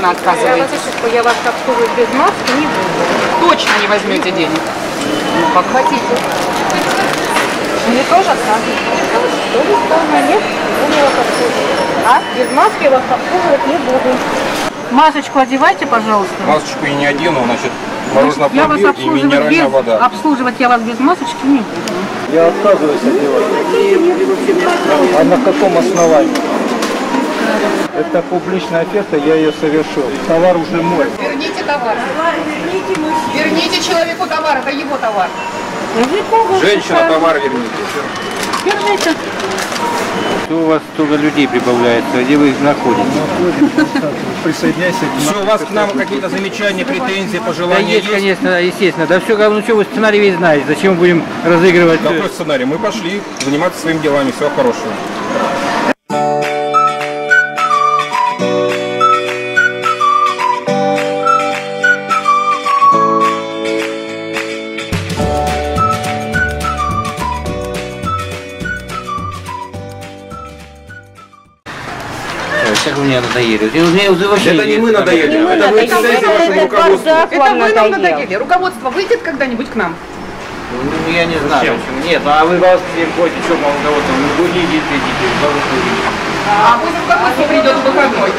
Я вас отказываетесь. я вас обслуживать без маски не буду. Точно не возьмете денег. Ну, как хотите. Мне тоже отказывают. Что вы сказали? Нет, вы не вас обслуживать. А? Без маски я вас обслуживать не буду. Масочку одевайте, пожалуйста. Масочку я не одену, значит, я вас и обслуживать минеральная без, вода. обслуживать я вас без масочки не буду. Я отказываюсь одевать. А на каком основании? Это публичная оферта, я ее совершил. Товар уже мой. Верните товар. Верните человеку товар, это его товар. Женщина, товар верните. Держите. Что у вас столько людей прибавляется? Где вы их находите? Присоединяйся к Все, у вас к нам какие-то замечания, претензии, Да пожелания есть, есть? конечно, естественно. Да все, ну что вы сценарий весь знаете. Зачем будем разыгрывать? Какой сценарий? Мы пошли заниматься своими делами. Всего хорошего. Надоели? Это не мы надоели, Не мы это вы это вашему руководству. Это вы нам надоел. надоели. Руководство выйдет когда-нибудь к нам? Ну, я не знаю, почему. Нет, ну, а вы вас все ходите, что, мол, кого-то, ну, вы не идите, идите, идите. А пусть руководство придет в выходной.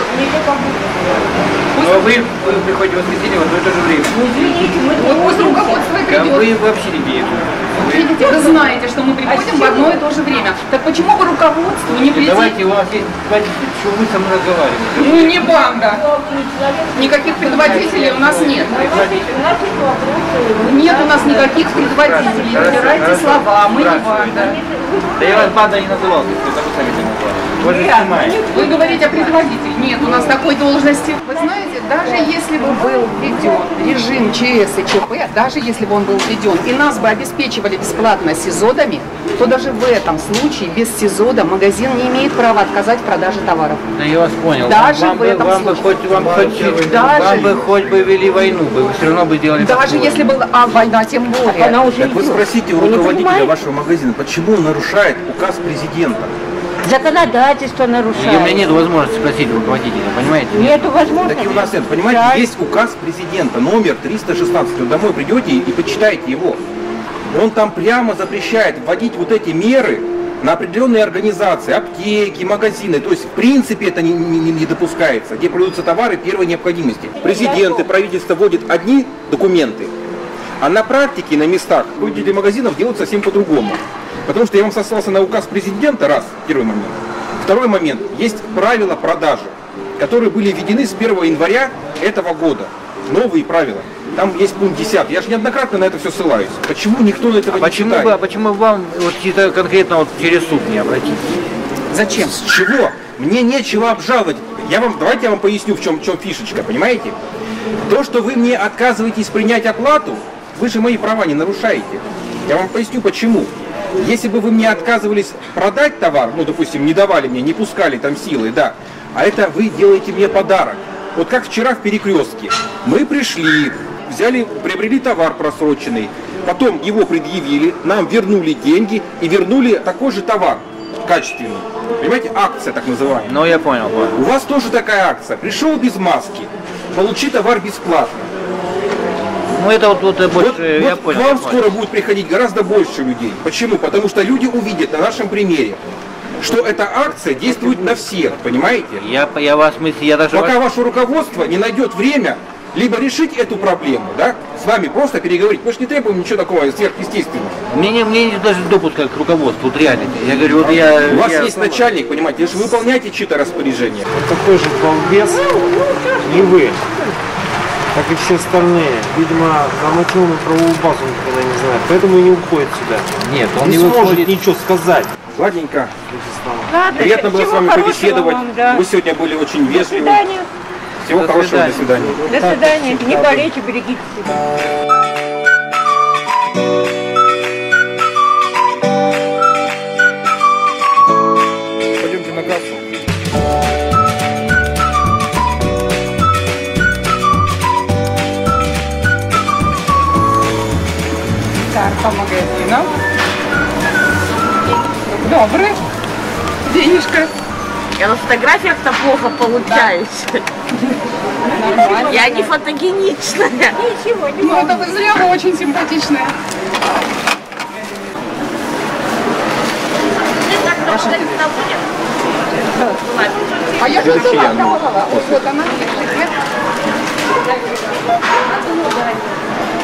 Но вы, вы приходите в воскресенье в одно и то же время. Вот пусть руководство А придет. вы вообще не видите. Видите, вы знаете, что мы приходим в одно и то же время. Так почему бы руководству не прийти? Давайте, у вас есть, давайте, что вы со мной разговариваете. Мы не банда. Никаких предводителей у нас нет. Нет у нас никаких предводителей. Выбирайте слова, мы не банда. Да я вас банда не называл, вы сами. Вы же снимаете. Вы говорите о предводителе. Нет у нас такой должности. Вы знаете, даже если бы был введен режим ЧС и ЧП, даже если бы он был введен, и нас бы обеспечивали бесплатно СИЗОДами, то даже в этом случае без СИЗОДа магазин не имеет права отказать в продаже товаров. Да я вас понял. Даже вам, в бы, этом вам бы случае. хоть, вам, хоть, Даже- вам бы хоть бы вели войну, бы, вы все равно бы делали Даже если была а, война, тем более. Она уже Так вы идет. спросите у Вы руководителя вашего магазина, почему он нарушает указ президента? Законодательство И у меня нет возможности спросить руководителя, понимаете? Нету возможности. Так и у нас нет, понимаете, Да. есть указ президента номер 316. Вот домой придете и почитайте его. Он там прямо запрещает вводить вот эти меры на определенные организации, аптеки, магазины. То есть, в принципе, это не, не- не допускается, где продаются товары первой необходимости. Президент и правительство вводят одни документы, а на практике, на местах, руководители магазинов делают совсем по-другому. Потому что я вам сослался на указ президента, раз, первый момент. Второй момент, есть правила продажи, которые были введены с 1 января этого года. Новые правила. Там есть пункт 10. Я же неоднократно на это все ссылаюсь. Почему никто на этого А не почему, читает? бы, а почему вам вот конкретно вот через суд не обратиться? Зачем? С чего? Мне нечего обжаловать. Я вам, давайте я вам поясню, в чем, в чем фишечка, понимаете? То, что вы мне отказываетесь принять оплату, вы же мои права не нарушаете. Я вам поясню почему. Если бы вы мне отказывались продать товар, ну, допустим, не давали мне, не пускали там силы, да, а это вы делаете мне подарок. Вот как вчера в перекрестке. Мы пришли, взяли, приобрели товар просроченный, потом его предъявили, нам вернули деньги и вернули такой же товар качественный. Понимаете, акция так называемая. Ну, я понял, понял. У вас тоже такая акция. Пришел без маски, получи товар бесплатно. Ну, это вот, вот, э, Вот, больше, я вот понял. к вам скоро будет приходить гораздо больше людей. Почему? Потому что люди увидят на нашем примере, что эта акция действует на всех, понимаете? Я, я вас мысли, я даже... Пока вас- ваше руководство не найдет время либо решить эту проблему, да, с вами просто переговорить. Мы же не требуем ничего такого сверхъестественного. Мне, не- мне нет даже допуска к руководству, вот реально. Я говорю, вот я... У вас я- есть начальник, понимаете, вы же выполняете чьи-то распоряжения. такой же балбес, не вы, как и все остальные. Видимо, нормативную правовую базу никогда не знает, поэтому и не уходит сюда. Нет, он не не сможет выходит. ничего сказать. Ладненько. Ладно, Приятно было с вами побеседовать. вам, да. Вы сегодня были очень До вежливы. свидания. Всего До хорошего, до свидания. свидания. До свидания. Не болейте, берегите себя. Добрый. Денежка. Я на фотографиях-то плохо получаюсь. Я не фотогеничная. Ну, это вы зря, вы очень симпатичная. А я же ну, пробовала. Вот она,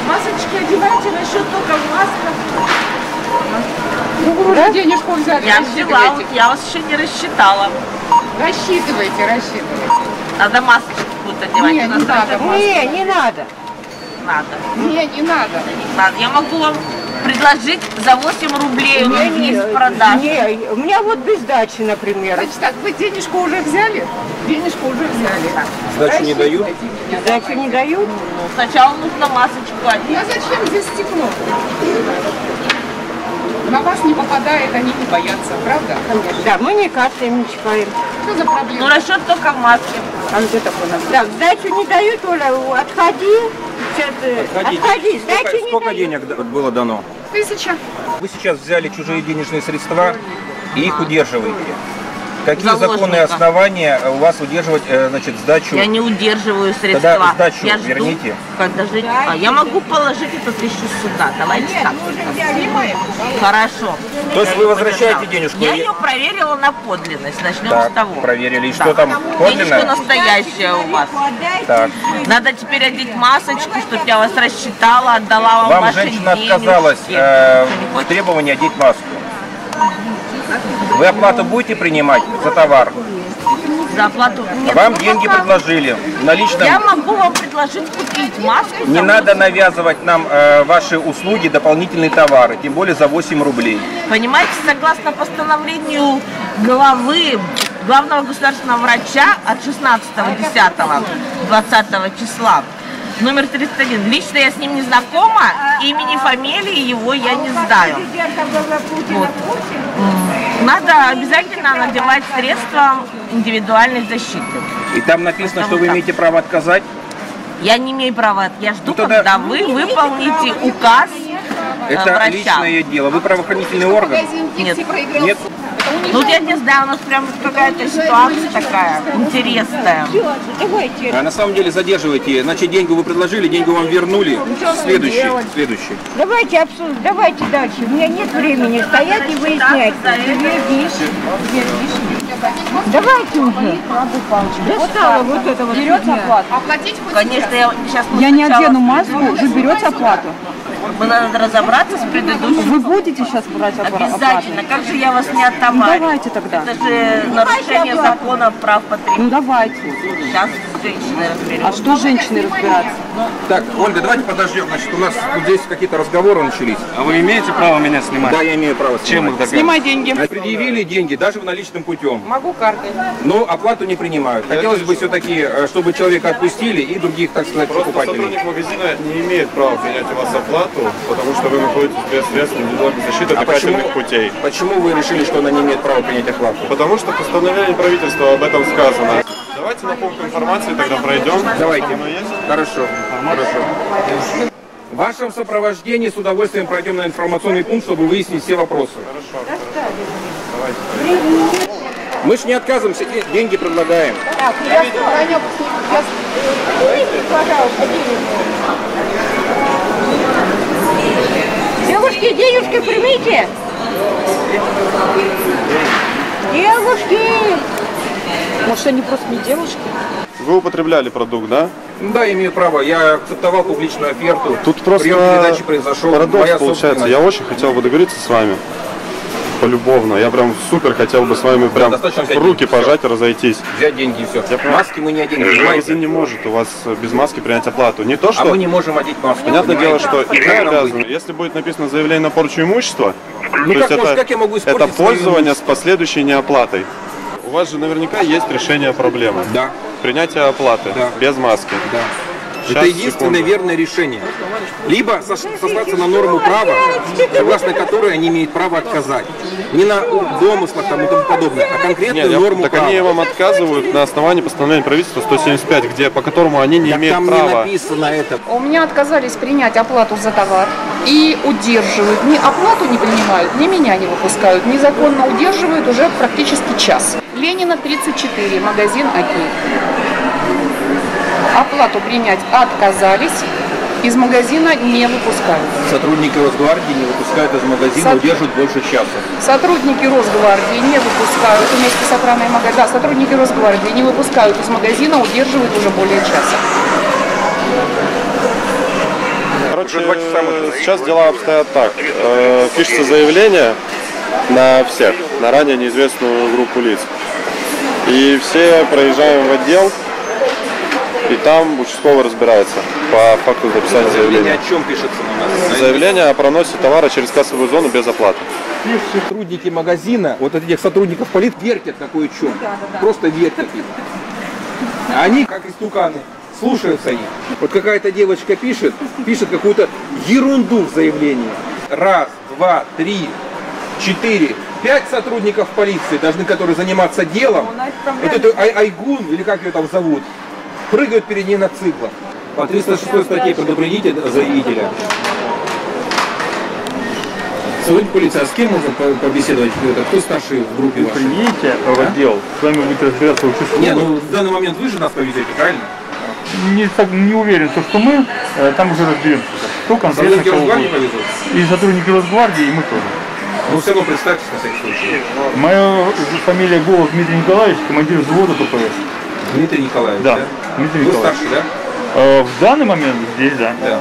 Масочки одевайте насчет только маска. Ну, вы уже денежку взяли, Я взяла, я вас еще не рассчитала. Рассчитывайте, рассчитывайте. Надо масочку будет одевать. Не, не надо. Не, не надо. надо. Не, не надо. Надо. Я могу вам предложить за 8 рублей. У нас есть в продаже. Не, у меня вот без дачи, например. Значит так, вы денежку уже взяли? Денежку уже взяли. Сдачу не дают? Дачу не дают? Ну, сначала нужно масочку одеть. а зачем здесь стекло? На вас не попадает, они не боятся, правда? Да, мы не кашляем, не чихаем. Что за Ну, проблема? расчет только в маске. А где такое надо? Так, сдачу не дают, Оля, отходи. Сейчас, э, отходи, сдачу Сколько, не сколько дают. денег было дано? Тысяча. Вы сейчас взяли чужие денежные средства и их удерживаете. Какие Заложника. законные основания у вас удерживать, э, значит, сдачу? Я не удерживаю средства. Тогда сдачу я жду, верните. Когда жить. А, я могу положить эту тысячу сюда. Давайте так. Хорошо. То есть вы возвращаете денежку? Я ее проверила на подлинность. Начнем Так, с того. проверили. И Да. что там, Денежка подлинное? настоящая у вас. Так. Надо теперь одеть масочку, чтобы я вас рассчитала, отдала вам, Вам ваши женщина денежки. отказалась э, Что, не в требовании одеть маску. Вы оплату будете принимать за товар? За оплату. Нет, Вам ну, деньги пока- предложили. В наличном Я могу вам предложить купить маску. не надо 8 навязывать нам э, ваши услуги, дополнительные товары, тем более за 8 рублей. Понимаете, согласно постановлению главы главного государственного врача от 16.10.20 числа, номер 31. Лично я с ним не знакома, имени, фамилии его я не знаю. Вот. Надо обязательно надевать средства индивидуальной защиты. И там написано, что Потому вы как? имеете право отказать. Я не имею права, я жду, Ну, тогда- когда вы выполните указ э, Это врача. личное дело. Вы правоохранительный орган. Нет. Нет? Ну, я не знаю, у нас прям какая-то ситуация такая интересная. А на самом деле задерживайте. Значит, деньги вы предложили, деньги вам вернули. Следующий, следующий. Давайте обсудим, давайте дальше. У меня нет времени стоять и выяснять. Давайте уже. Достала вот это вот. Берете оплату? Оплатить Конечно, я сейчас... Я не одену маску, вы берете оплату? Мы надо разобраться с предыдущим. Вы будете сейчас брать опла- Обязательно. Как же я вас не Ну, оттоварю? давайте тогда. Это же нарушение закона прав потребителей. Ну давайте. Сейчас с женщиной А что женщины разбираться? Так, Ольга, давайте подождем. Значит, у нас тут здесь какие-то разговоры начались. А вы имеете право меня снимать? Да, я имею право Чем их снимать. доказывать? Снимай деньги. А Предъявили деньги, даже в наличном путем. Могу картой. Но оплату не принимают. Хотелось бы все-таки, э, чтобы человека отпустили и других, так сказать, Просто покупателей. сотрудник магазина не имеет права принять у вас оплату, потому что вы находитесь без средств индивидуальной защиты А почему, дыхательных путей. почему вы решили, что она не имеет права принять оплату? Потому что постановление правительства об этом сказано. Давайте на пункт информации тогда пройдем. Давайте. Хорошо. Хорошо. В вашем сопровождении с удовольствием пройдем на информационный пункт, чтобы выяснить все вопросы. Мы ж не отказываемся, де- деньги предлагаем. Девушки, денежки примите. Девушки. Может, они просто не девушки? Вы употребляли продукт, да? Да, имею право. Я акцептовал публичную оферту. Тут Прием просто передачи произошел. парадокс Моя получается. Я очень хотел бы договориться с вами. Полюбовно. Я прям супер хотел бы с вами прям руки пожать и разойтись. Взять деньги и все. Я. Маски мы не оденем, Магазин не может у вас без маски принять оплату. Не то, А что... мы не можем одеть маску. Понятное дело, что и Как я нам обязан. быть? Если будет написано заявление на порчу имущества, Ну то есть как, может, это, как я могу это пользование с последующей неоплатой. У вас же наверняка есть решение проблемы. Да. Принятие оплаты Да. без маски. Да. Это единственное верное решение. Либо со- сослаться на норму права, согласно которой они имеют право отказать. Не на домыслах там и тому подобное, а конкретную Нет, я- норму так права. они вам отказывают на основании постановления правительства 175, где, по которому они не Так имеют там не права. написано это. У меня отказались принять оплату за товар и удерживают. Ни оплату не принимают, ни меня не выпускают. Незаконно удерживают уже практически час. Ленина 34, магазин «Окей». Оплату принять отказались, из магазина не выпускают. Сотрудники Росгвардии не выпускают из магазина, Сот- удерживают больше часа. Сотрудники Росгвардии не выпускают вместе с охраной магазина. Да, сотрудники Росгвардии не выпускают из магазина, удерживают уже более часа. Короче, сейчас дела обстоят так. Э, Пишется заявление на всех, на ранее неизвестную группу лиц. И все проезжаем в отдел, и там участковый разбирается по факту Заявление заявления. о чем пишется у нас? Заявление о проносе товара через кассовую зону без оплаты. Сотрудники магазина, вот этих сотрудников полит, вертят на кое-чем. Просто вертят их. А они, как истуканы, слушаются их. Вот какая-то девочка пишет, пишет какую-то ерунду в заявлении. Раз, два, три, четыре, пять сотрудников полиции, должны которые заниматься делом. Вот эту Ай- Айгун, или как ее там зовут, прыгают перед ней на циклах. По 306 статье предупредите заявителя. Сотрудник полиции, а с кем можно по- побеседовать? Это Кто старший в группе вашей? Приедете в отдел, с вами будет разбираться участковый. Не, ну в данный момент вы же нас повезете, правильно? не, так- не уверен, то, что мы, э, там уже разберемся. Кто конкретно Сотрудники кого будет. И сотрудники Росгвардии, и мы тоже. Ну все равно представьтесь на всякий случай. Моя фамилия Голос Дмитрий Николаевич, командир взвода ППС. Дмитрий Николаевич, Да, да? Дмитрий Вы Николаевич. старший, да? Э, В данный момент здесь, да. Да.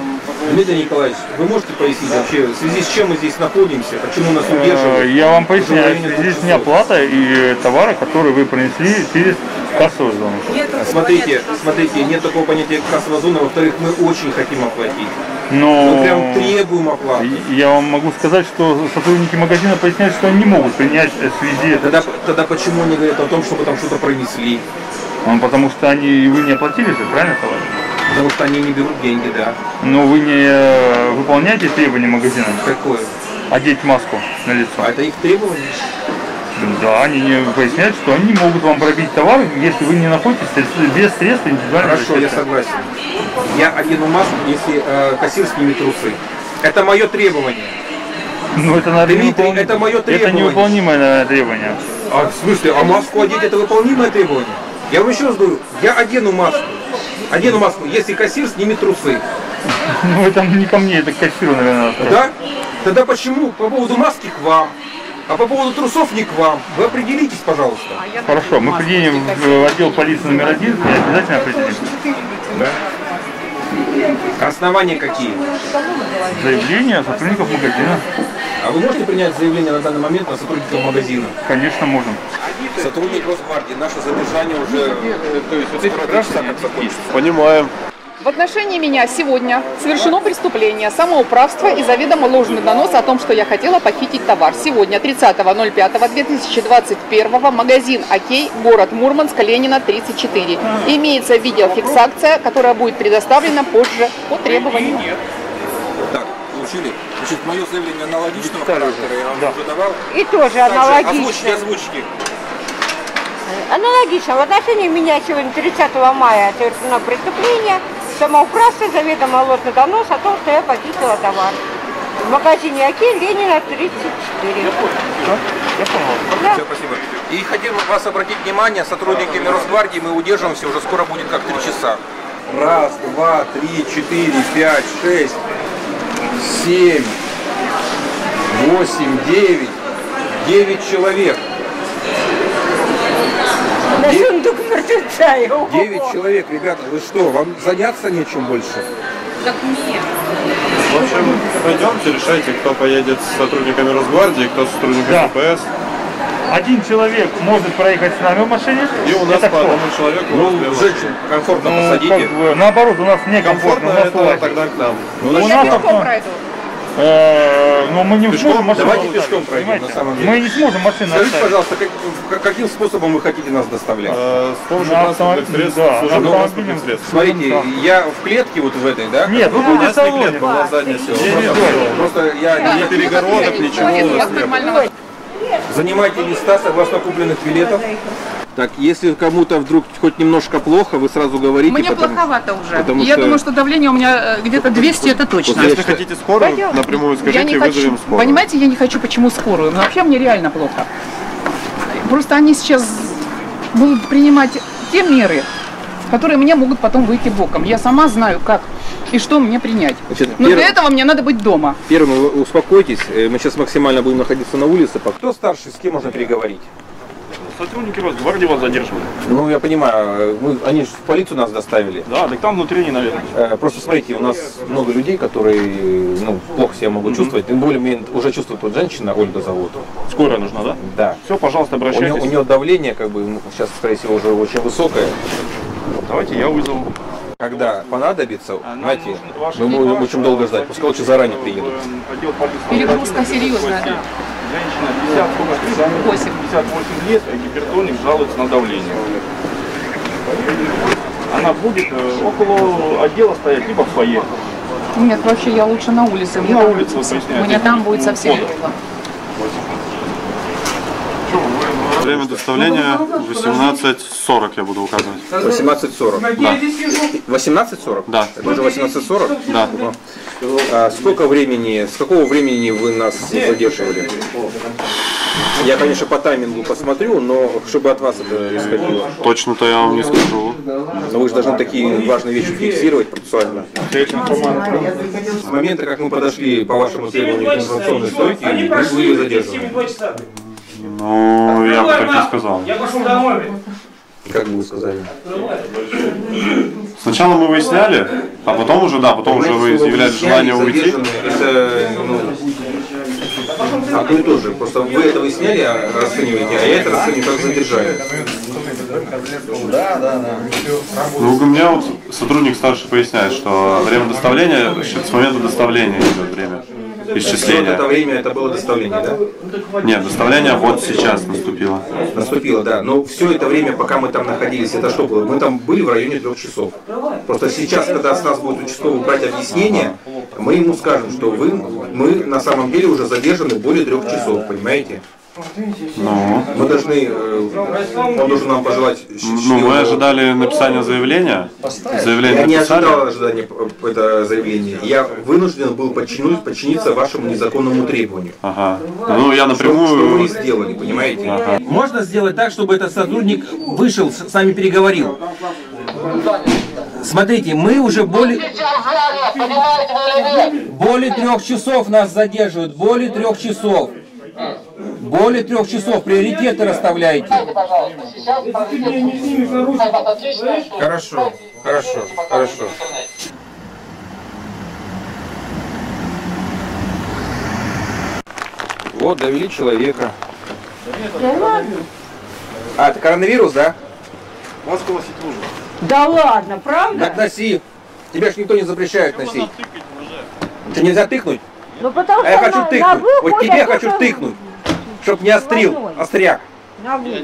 Дмитрий Николаевич, вы можете пояснить вообще, в связи с чем мы здесь находимся, почему нас Э, удерживают? Я вам поясняю, здесь не оплата и товары, которые вы принесли через кассовую зону. Смотрите, смотрите, нет такого понятия как кассовая зона, во-вторых, мы очень хотим оплатить. Но Мы прям требуем оплаты. я вам могу сказать, что сотрудники магазина поясняют, что они не могут принять э, в связи Тогда, тогда почему они говорят о том, чтобы там что-то пронесли? Ну, потому что они вы не оплатили же, правильно, товарищ? Потому что они не берут деньги, да. Но вы не э, выполняете требования магазина Какое? одеть маску на лицо. А это их требование? Да, они не поясняют, что они не могут вам пробить товар, если вы не находитесь без средств индивидуальной Хорошо, я согласен. Я одену маску, если э, кассир снимет трусы. Это мое требование. Ну, это, наверное, Дмитрий, это мое Это требование. невыполнимое наверное, требование. А в смысле, а маску одеть это выполнимое требование? Я вам еще раз говорю, я одену маску. Одену маску, если кассир снимет трусы. Ну, это не ко мне, это к кассиру, наверное. Да? Тогда почему по поводу маски к вам, а по поводу трусов не к вам? Вы определитесь, пожалуйста. Хорошо, мы приедем в отдел полиции номер один и обязательно определимся. Да? Основания какие? Заявление сотрудников магазина. А вы можете принять заявление на данный момент на сотрудников магазина? Конечно, можем. Сотрудник Росгвардии, наше задержание уже, э, то есть вот эти часа как закончится. Понимаем. В отношении меня сегодня совершено преступление, самоуправство и заведомо ложный донос о том, что я хотела похитить товар. Сегодня, 30.05.2021, магазин «Окей», город Мурманск, Ленина, 34. Имеется видеофиксация, которая будет предоставлена позже по требованию. Так, получили? Значит, мое заявление аналогичного характера я вам уже давал. И тоже Также аналогично. Озвучьте, озвучьте. Аналогично. В отношении меня сегодня 30 мая совершено преступление, самоуправство, заведомо ложный донос о том, что я похитила товар. В магазине Оки Ленина 34. Да. Все, спасибо. И хотим вас обратить внимание, сотрудниками Росгвардии мы удерживаемся, уже скоро будет как три часа. Раз, два, три, четыре, пять, шесть, семь, восемь, девять. Девять человек. На Де- сундук мертвеца его. Девять человек, ребята, вы что, вам заняться нечем больше? В общем, пойдемте, решайте, кто поедет с сотрудниками Росгвардии, кто с сотрудниками Да. ДПС. Один человек может проехать с нами в машине. И у нас Это по кто? одному человеку Ну, женщин комфортно Ну, посадите. как бы, наоборот, у нас некомфортно. Комфортно у нас это тогда к нам. Ну, У нас пешком пройду. Э, Но мы не сможем машину Давайте пешком пройдем, понимаете? на самом деле. Мы не сможем машину Скажите, оставить. пожалуйста, как- как- каким способом вы хотите нас доставлять? С помощью На транспортных средств, да, служебных на транспортных средств. Смотрите, я в клетке вот в этой, да? Нет, вы У будете нас в не клетка, у нас задняя сила. Просто я Ни перегородок, ничего у нас нет. Занимайте места согласно купленных билетов. Так, если кому-то вдруг хоть немножко плохо, вы сразу говорите. Мне потому- плоховато уже. потому Я что- думаю, что давление у меня э, где-то 200, это точно. Если хотите скорую, напрямую Я скажите, не вызовем хочу. скорую. Понимаете, я не хочу, почему скорую. Но вообще мне реально плохо. Просто они сейчас будут принимать те меры, которые мне могут потом выйти боком. Я сама знаю, как и что мне принять. Значит, Но перв- для этого мне надо быть дома. Первым вы успокойтесь, э, мы сейчас максимально будем находиться на улице. Кто старший, с кем можно переговорить? Сотрудники Росгвардии вас задерживали. Ну, я понимаю, э, мы, они же в полицию нас доставили. Да, так там внутри не, наверное. Э, Просто смотрите, у нас много людей, которые ну, плохо себя могут чувствовать. Тем более мне уже чувствует вот женщина, Ольга зовут. Скорая нужна, да? Да. Все, пожалуйста, У нее, обращайтесь. у нее давление, как бы, ну, сейчас, скорее всего, уже очень высокое. Давайте я вызову. Когда понадобится, знаете, нужен ваш мы будем очень долго ждать. Пускай лучше заранее приедут. Э, полиции. Перегрузка серьезная. Женщина 50, сколько, 8. 58 лет, гипертоник жалуется на давление. Она будет э, около отдела стоять, либо в фойе. Нет, вообще я лучше на улице. На улице вы. Мне там будет совсем плохо. Время доставления 18.40 я буду указывать. 18.40. Да. 18.40? Да. Это уже 18.40? Да. А сколько времени, с какого времени вы нас задерживали? Я, конечно, по таймингу посмотрю, но чтобы от вас это исходило. Точно-то я вам не скажу. Но вы же должны такие важные вещи фиксировать процессуально. С момента, как мы подошли по вашему требованию к информационной стойке, вы задержаны. Ну, я бы так не сказал. Я пошел домой. Как бы вы сказали? Сначала мы выясняли, а потом уже, да, потом уже вы изъявляли желание уйти. Это, ну, одно и то же. Просто вы это выясняли, а расцениваете, а я это расцениваю как задержание. Ну, у меня вот сотрудник старший поясняет, что время доставления, с момента доставления идет время Вот это исчисления. время это было доставление, да? Нет, доставление вот сейчас наступило. Наступило, да. Но все это время, пока мы там находились, это что было? Мы там были в районе трех часов. Просто сейчас, когда с нас будет участковый брать объяснение, мы ему скажем, что вы, мы на самом деле уже задержаны более трех часов, понимаете? Ну, Мы должны, э, он должен нам пожелать ну мы ожидали написания заявления. Заявление Я не написали. ожидал ожидания это заявление. Я вынужден был подчинуть, подчиниться вашему незаконному требованию. Ага. Ну, я Что, что вы напрямую... сделали, понимаете? Ага. Можно сделать так, чтобы этот сотрудник вышел, с с нами переговорил? Смотрите, мы уже более... Более трех часов нас задерживают, более трех часов. Более трех часов, приоритеты расставляйте. Хорошо, хорошо, хорошо. Вот, довели человека. А, это коронавирус, да? Маску носить нужно. Да ладно, правда? Так носи. Тебя ж никто не запрещает носить. Что, нельзя тыкнуть? Ну потому А я хочу на- на тыкнуть. Вот тебе хочу тыкнуть. Чтоб не острил, Больной. остряк. на вы-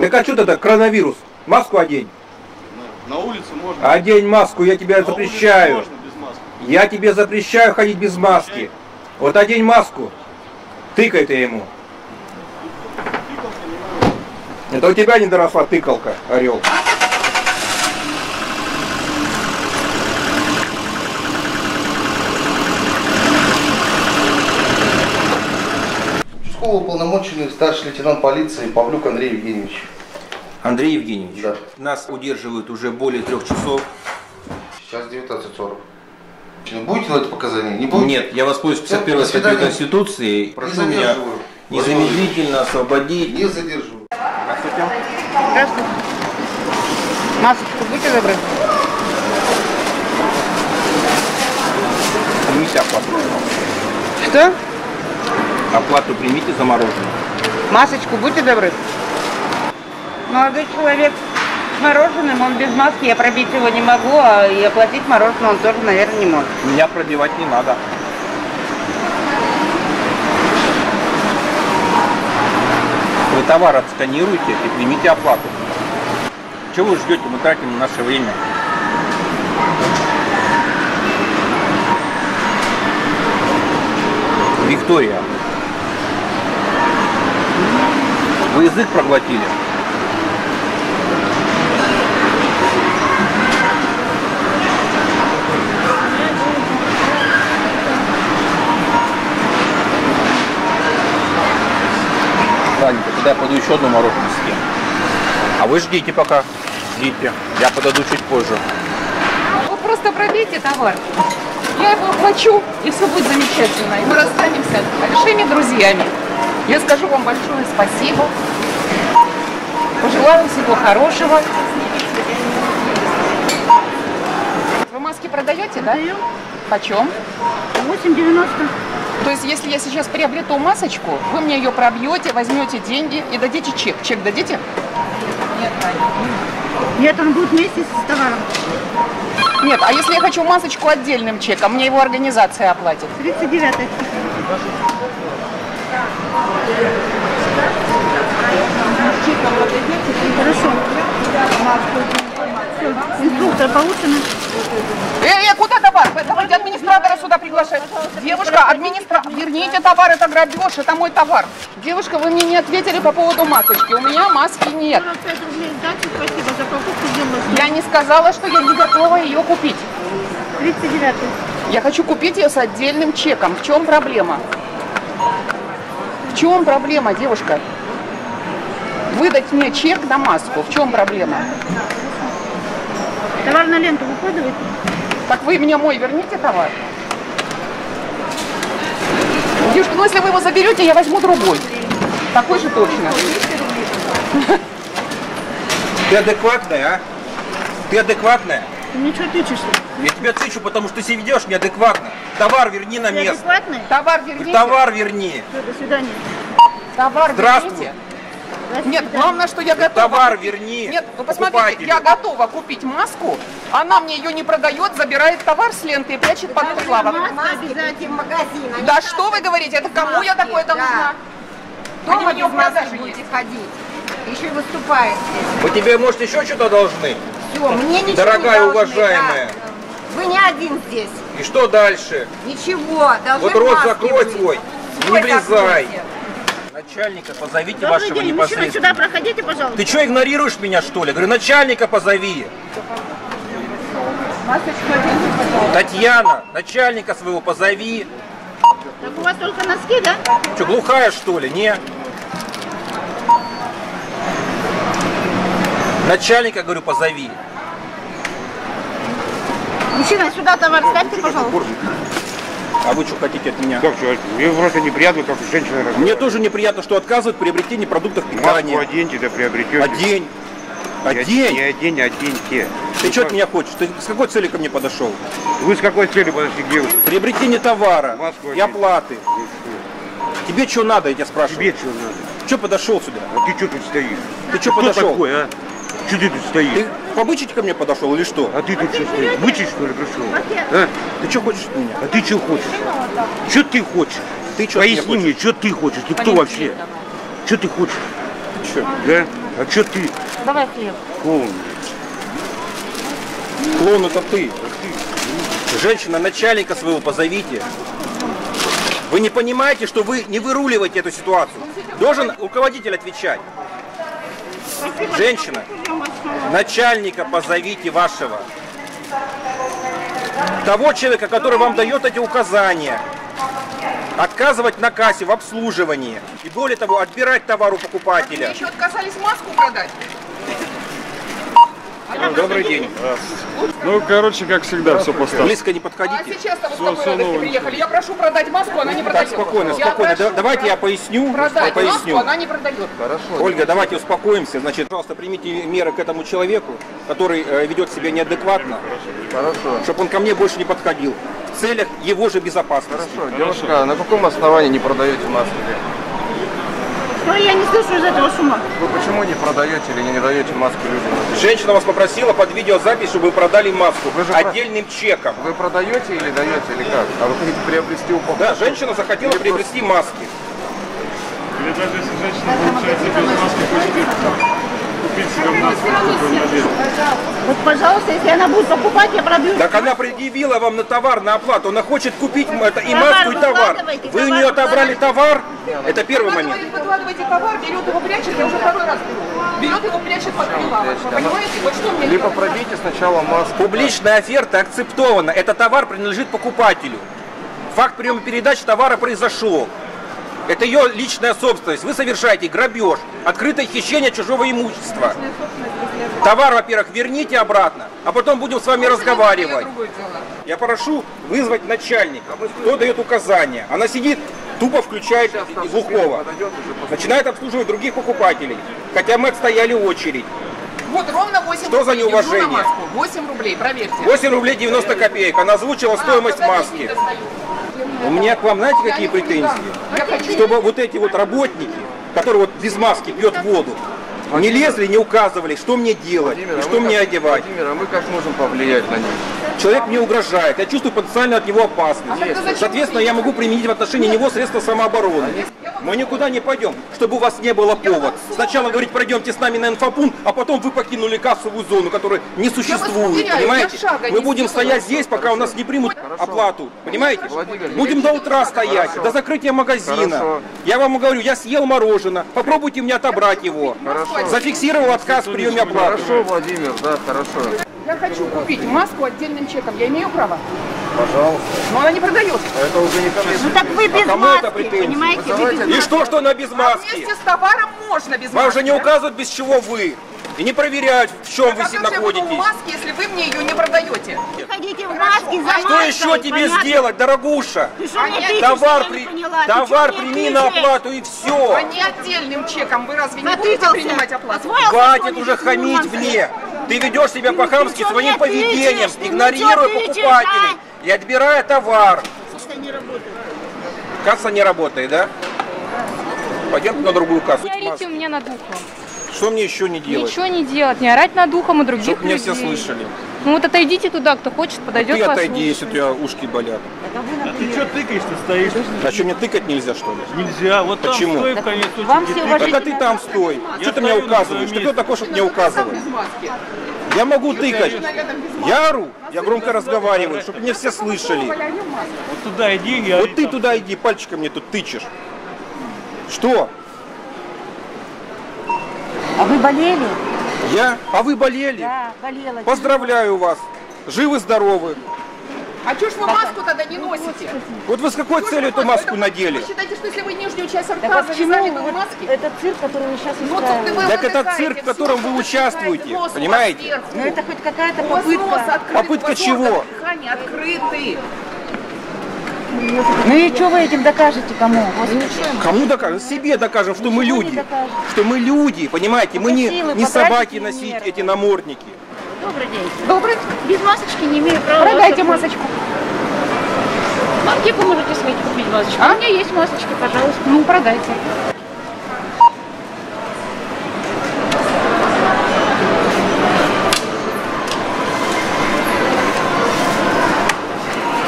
Так а что это коронавирус? Маску одень. На улице можно. Одень маску, я тебе запрещаю. Я тебе запрещаю ходить без маски. Вот одень маску. Тыкай ты ему. Это у тебя не доросла тыкалка, орел. Участковый уполномоченный старший лейтенант полиции Павлюк Андрей Евгеньевич. Андрей Евгеньевич, Да. нас удерживают уже более трех часов. Сейчас 19.40. Будете делать показания? Не будете? Нет, я воспользуюсь 51 До статьей. Конституции. Прошу Не меня незамедлительно освободить. Не задерживаю. Здравствуйте. Масочку будьте добры. Примите оплату. Что? Оплату примите замороженную. Масочку будьте добры. Молодой человек с мороженым, он без маски, я пробить его не могу, а и оплатить мороженое он тоже, наверное, не может. Меня пробивать не надо. Вы товар отсканируйте и примите оплату. Чего вы ждете? Мы тратим наше время. Виктория, вы язык проглотили? Ладненько, тогда я пойду еще одну мороженое съем. А вы ждите пока. Ждите. Я подойду чуть позже. Вы просто пробейте товар. Я его оплачу, и все будет замечательно. И мы расстанемся большими друзьями. Я скажу вам большое спасибо. Пожелаю всего хорошего. Вы маски продаете, да? Продаю. Почем? 8,90. То есть, если я сейчас приобрету масочку, вы мне ее пробьете, возьмете деньги и дадите чек. Чек дадите? Нет, Нет, он будет вместе с товаром. Нет, а если я хочу масочку отдельным чеком, мне его организация оплатит? 39 Хорошо. Получена. Э, э, куда товар? Давайте администратора сюда приглашать. Девушка, администратор, верните товар, это грабеж, это мой товар. Девушка, вы мне не ответили по поводу масочки. У меня маски нет. 45 рублей сдачи, спасибо за покупку сделала. Я не сказала, что я не готова ее купить. 39 Я хочу купить ее с отдельным чеком. В чем проблема? В чем проблема, девушка? Выдать мне чек на маску. В чем проблема? Товар на ленту выкладываете? Так вы мне мой верните товар. Девушка, ну если вы его заберете, я возьму другой. Такой же точно. Ты адекватная, а? Ты адекватная? Ты мне что тычешься? Я тебя тычу, потому что ты себя ведешь неадекватно. Товар верни на Ты место. адекватный? Товар верните. Товар верни. Все, до свидания. Товар Здравствуй. верните. Нет, главное, что я готова. Товар верни. Нет, вы посмотрите, покупателю. я готова купить маску, она мне ее не продает, забирает товар с ленты и прячет под прилавок. обязательно в магазин. не Да что вы говорите, это кому я маски, такое да. должна? Дома Они без продаже будете ходить. Еще и выступаете. Мы тебе, может, еще что-то должны? Все, мне ничего Дорогая, не должны, уважаемая. да. Вы не один здесь. И что дальше? Ничего, должны Вот рот закрой свой. Свой Не влезай. закройте. Начальника позовите Добрый вашего день, мужчина, сюда проходите, пожалуйста. Ты что, игнорируешь меня, что ли? Говорю, начальника позови. Татьяна, начальника своего позови. Так у вас только носки, да? Что, глухая, что ли? Не. Начальника, говорю, позови. Мужчина, сюда товар ставьте, пожалуйста. А вы что хотите от меня? Как что? Мне просто неприятно, как женщина разговаривает. Мне тоже неприятно, что отказывают в приобретении продуктов Маску питания. оденьте, да приобретете. Одень. Не Одень. Не одень, а оденьте. Ты что от меня хочешь? Ты с какой целью ко мне подошел? Вы с какой целью подошли к девушке? Приобретение товара Маску и оплаты. Тебе что надо, я тебя спрашиваю? Тебе что надо? Что подошел сюда? А ты что тут стоишь? Ты что подошел? такой, а? Что ты тут стоишь? Ты побычить ко мне подошел или что? А ты тут что стоишь? Бычить, что ли, пришел? А? Ты что хочешь от меня? А ты что хочешь? Что ты хочешь? Ты что Поясни мне, что ты хочешь? Ты кто вообще? Что ты хочешь? Что? Да? А что ты? Давай хлеб. Клоун. Клоун это ты. Женщина, начальника своего позовите. Вы не понимаете, что вы не выруливаете эту ситуацию? Должен руководитель отвечать. Женщина, начальника позовите вашего. Того человека, который вам дает эти указания. Отказывать на кассе в обслуживании. И более того, отбирать товар у покупателя. еще отказались маску продать? Добрый день. Ну, короче, как всегда, все по Близко не А подходите. сейчас-то вы с какой радости приехали? Я прошу продать маску, она не Так, продает. спокойно, Я спокойно. Да- Давайте я поясню. продать поясню. маску, она не продает. Ольга, давайте успокоимся. Значит, пожалуйста, примите меры к этому человеку, который э, ведет себя неадекватно. Хорошо. Чтобы он ко мне больше не подходил. В целях его же безопасности. Хорошо, девушка, а на каком основании не продаете маски? Что я не слышу из этого шума? Вы почему не продаете или не даете маски людям? Женщина вас попросила под видеозапись, чтобы вы продали маску Вы же про- отдельным чеком. Вы продаете или даете, или как? А вы хотите приобрести упаковку? Да, женщина захотела Или приобрести маски. даже если женщина, получается, без маски хочет купить себе которую надеть. Вот, пожалуйста, если она будет покупать, я пробью. Так она предъявила вам на товар, на оплату. Она хочет купить это и Товар маску, и товар. Вы у нее отобрали товар. Это первый Вы момент. выкладываете товар, берет его, прячет, я уже второй раз беру. Берет его, прячет под прилавок. Вы понимаете? Вот что мне Либо пробейте сначала маску. Публичная оферта акцептована. Это товар принадлежит покупателю. Факт приема передачи товара произошел. Это ее личная собственность. Вы совершаете грабеж, открытое хищение чужого имущества. Товар, во-первых, верните обратно, а потом будем с вами разговаривать. Я прошу вызвать начальника. Кто дает указания? Она сидит, тупо включает глухого. Начинает обслуживать других покупателей. Хотя мы отстояли очередь. Вот ровно 8 Что за рублей. держу неуважение? маску. 8 рублей, проверьте. 8 рублей 90 копеек. Она озвучила стоимость маски. У меня к вам, знаете, какие претензии? Чтобы вот эти вот работники, которые вот без маски пьет воду, не лезли, не указывали, что мне делать, и что мне одевать. Владимир, а мы как можем повлиять на них? Человек мне угрожает, я чувствую потенциально от него опасность. Соответственно, я могу применить в отношении него средства самообороны. Мы никуда не пойдем, чтобы у вас не было повод. Сначала говорить, пройдемте с нами на инфопункт, а потом вы покинули кассовую зону, которая не существует. Понимаете? Мы будем стоять здесь, пока у нас не примут оплату. Понимаете? Будем до утра стоять, до закрытия магазина. Я вам говорю, я съел мороженое, попробуйте мне отобрать его. Зафиксировал отказ в приеме оплаты. Хорошо, Владимир, да, хорошо. Я хочу купить маску отдельным чеком. Я имею право? Пожалуйста. Но она не продается. Это уже не ко мне. Ну так вы без А кому это маски, понимаете? Вы без И маски. что, что она без А маски? вместе с товаром можно без Вам маски. же не указывают, без чего вы. И не проверяют, в чем Так вы а же я находитесь. маске, если вы мне ее не продаете? Ходите в маске за Что маской, еще тебе понятно? сделать, дорогуша? Ты что мне тычешь, Товар, я не при... Товар прими на оплату и все. А не отдельным чеком. Вы разве не будете принимать оплату? Хватит уже без хамить мне. Ты ведешь себя по-хамски чё своим поведением, игнорируя тычешь, покупателей и отбирая товар. Касса не работает, да? Пойдемте на другую кассу. Орите у меня над ухом. Что мне еще не делать? Ничего не делать, не орать над ухом и других Чтоб меня людей. все слышали. Ну вот отойдите туда, кто хочет, подойдет Ты отойди, если у тебя ушки болят. А ты что тыкаешь-то стоишь? А что, мне тыкать нельзя, что ли? Нельзя, вот там Почему? стой в конец Вам все уважительно Так а ты там стой. Что ты мне указываешь? Ты кто такой, чтобы мне указывать? Я могу тыкать. Я ору, я громко разговариваю, чтобы меня все слышали. Вот туда иди, я... Вот ты туда иди, пальчиком мне тут тычешь. Что? А вы болели? Я? А вы болели? Да, болела. Поздравляю вас. Живы-здоровы. А чё ж вы маску тогда не носите? Вот вы с какой целью эту маску надели? Вы считаете, что если вы нижнюю часть Так рта а почему завязали, вы вот маски? этот цирк, который вы сейчас Ну, устраиваете? Так это цирк, в котором вы участвуете, понимаете? Ну это хоть какая-то попытка. открыт, Попытка вас чего? органы дыхания открыты. Ну и что вы этим докажете кому? Кому докажем? Себе докажем, что мы Ничего не люди. докажете. Что мы люди, понимаете? Мы не, не собаки носить эти намордники. Добрый день. Добрый. Без масочки не имею права. Продайте вас масочку. В аптеку можете сходить купить масочку. А? У меня есть масочка, пожалуйста. Ну, продайте.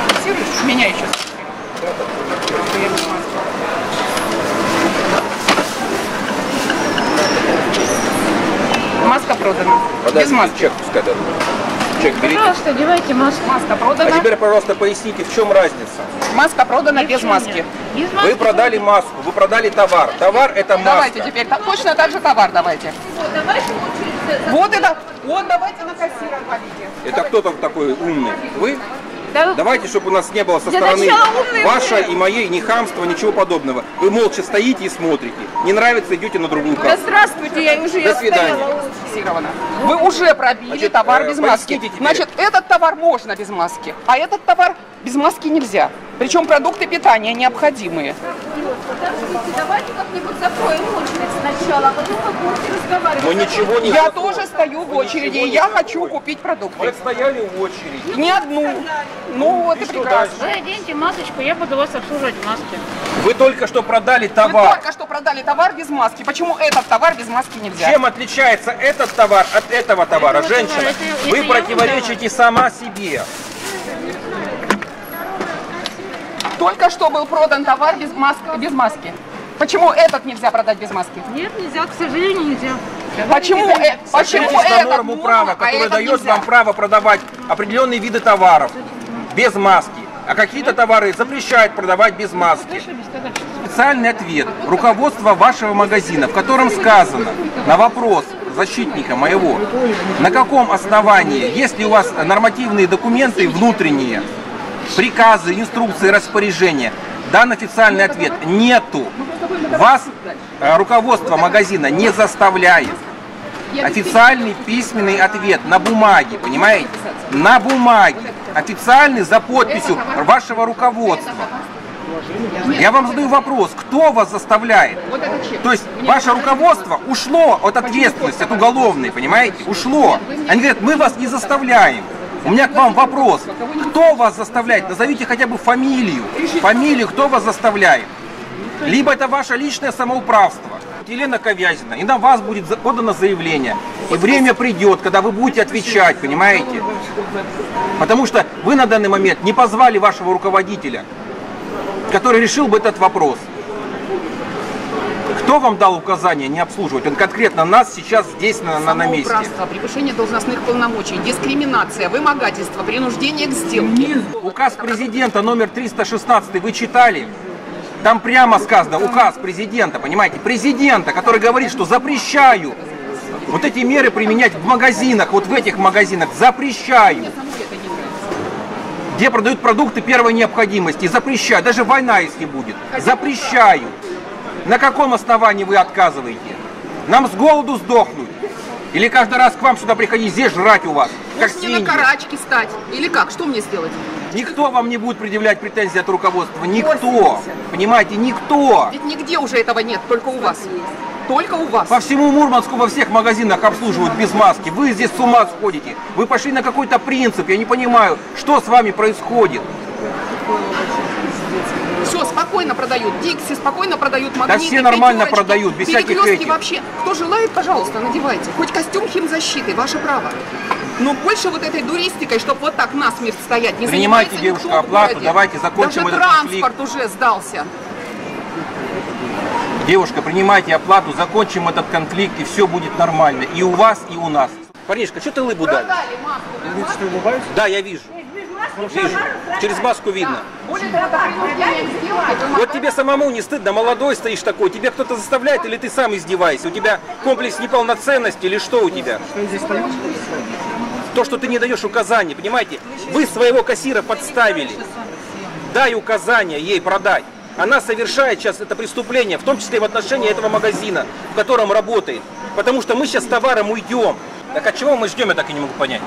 Фиксируешь? Меня еще. Маска продана. Без маски. чек пускай дадут. Чек берите. Пожалуйста, одевайте маску. Маска А продана. теперь, пожалуйста, поясните, в чем разница? Маска продана без маски. Без маски. Вы продали маску, вы продали товар. Товар это Давайте маска. теперь так, точно так же товар давайте. Вот это. Вот давайте на кассира отвалите. Это кто там такой умный? Вы? Да, Давайте, чтобы у нас не было со Для стороны ваша и моей ни хамства, ничего подобного. Вы молча стоите и смотрите. Не нравится, идете на другую Да кассу. здравствуйте, я уже До свидания. стояла фиксирована. Вы уже пробили Значит, товар э, без маски. Значит, этот товар можно без маски, а этот товар без маски нельзя. Причем продукты питания необходимые. Давайте как-нибудь закроем очередь сначала, а потом вы будете разговаривать. Мы ничего не Я закроем. тоже стою в очереди, и я хочу купить Вы продукты. стояли в очереди. Не одну. Ну вот и что прекрасно. Вы оденьте масочку, я буду вас обслуживать в маске. Вы только что продали Вы товар. только что продали товар без маски. Почему этот товар без маски нельзя? Чем отличается этот товар от этого товара, Этого женщина? товара, это- Вы это противоречите сама себе. Только что был продан товар без маски. Без маски. Почему этот нельзя продать без маски? Нет, нельзя, к сожалению, нельзя. Почему, э, почему этот норму можно, права, а которая этот дает нельзя? вам право продавать определенные виды товаров без маски, а какие-то товары запрещают продавать без маски. Специальный ответ руководства вашего магазина, в котором сказано на вопрос защитника моего, на каком основании, есть ли у вас нормативные документы внутренние, приказы, инструкции, распоряжения, дан официальный ответ – нету. Вас э, руководство магазина не заставляет. Официальный письменный ответ на бумаге, понимаете? На бумаге. Официальный за подписью вашего руководства. Я вам задаю вопрос, кто вас заставляет? То есть ваше руководство ушло от ответственности, от уголовной, понимаете? Ушло. Они говорят, мы вас не заставляем. У меня к вам вопрос. Кто вас заставляет? Назовите хотя бы фамилию. Фамилию, кто вас заставляет? Либо это ваше личное самоуправство. Елена Ковязина, и на вас будет подано заявление. И время придет, когда вы будете отвечать, понимаете? Потому что вы на данный момент не позвали вашего руководителя, который решил бы этот вопрос. Кто вам дал указание не обслуживать? Он конкретно нас сейчас здесь на, на, на месте. Превышение должностных полномочий, дискриминация, вымогательство, принуждение к сделке. Указ президента номер 316 вы читали? Там прямо сказано, указ президента, понимаете, президента, который говорит, что запрещаю вот эти меры применять в магазинах, вот в этих магазинах, запрещаю. Где продают продукты первой необходимости, запрещаю, даже война если будет, запрещаю. На каком основании вы отказываете? Нам с голоду сдохнуть. Или каждый раз к вам сюда приходить, здесь жрать у вас, как Может, мне на карачки стать? Или как? Что мне сделать? Никто вам не будет предъявлять претензии от руководства. Никто. Понимаете, никто. Ведь нигде уже этого нет, только у вас. Только у вас. По всему Мурманску во всех магазинах обслуживают без маски. Вы здесь с ума сходите. Вы пошли на какой-то принцип. Я не понимаю, что с вами происходит. Все, спокойно продают. Дикси спокойно продают магниты, все нормально продают, без всяких перекрестки этих. вообще. Кто желает, пожалуйста, надевайте. Хоть костюм химзащиты, ваше право. Но больше вот этой дуристикой, чтобы вот так насмерть стоять, не Принимайте, девушка, оплату, городе. давайте закончим Даже этот транспорт уже сдался. Девушка, принимайте оплату, закончим этот конфликт, и все будет нормально. И у вас, и у нас. Парнишка, что ты лыбу дали? Да, я вижу. Вижу. Через маску видно. Вот тебе самому не стыдно, молодой стоишь такой, тебя кто-то заставляет или ты сам издеваешься? У тебя комплекс неполноценности или что у тебя? То, что ты не даешь указания, понимаете? Вы своего кассира подставили. Дай указания ей продать. Она совершает сейчас это преступление, в том числе и в отношении этого магазина, в котором работает. Потому что мы сейчас с товаром уйдем. Так от чего мы ждем, я так и не могу понять.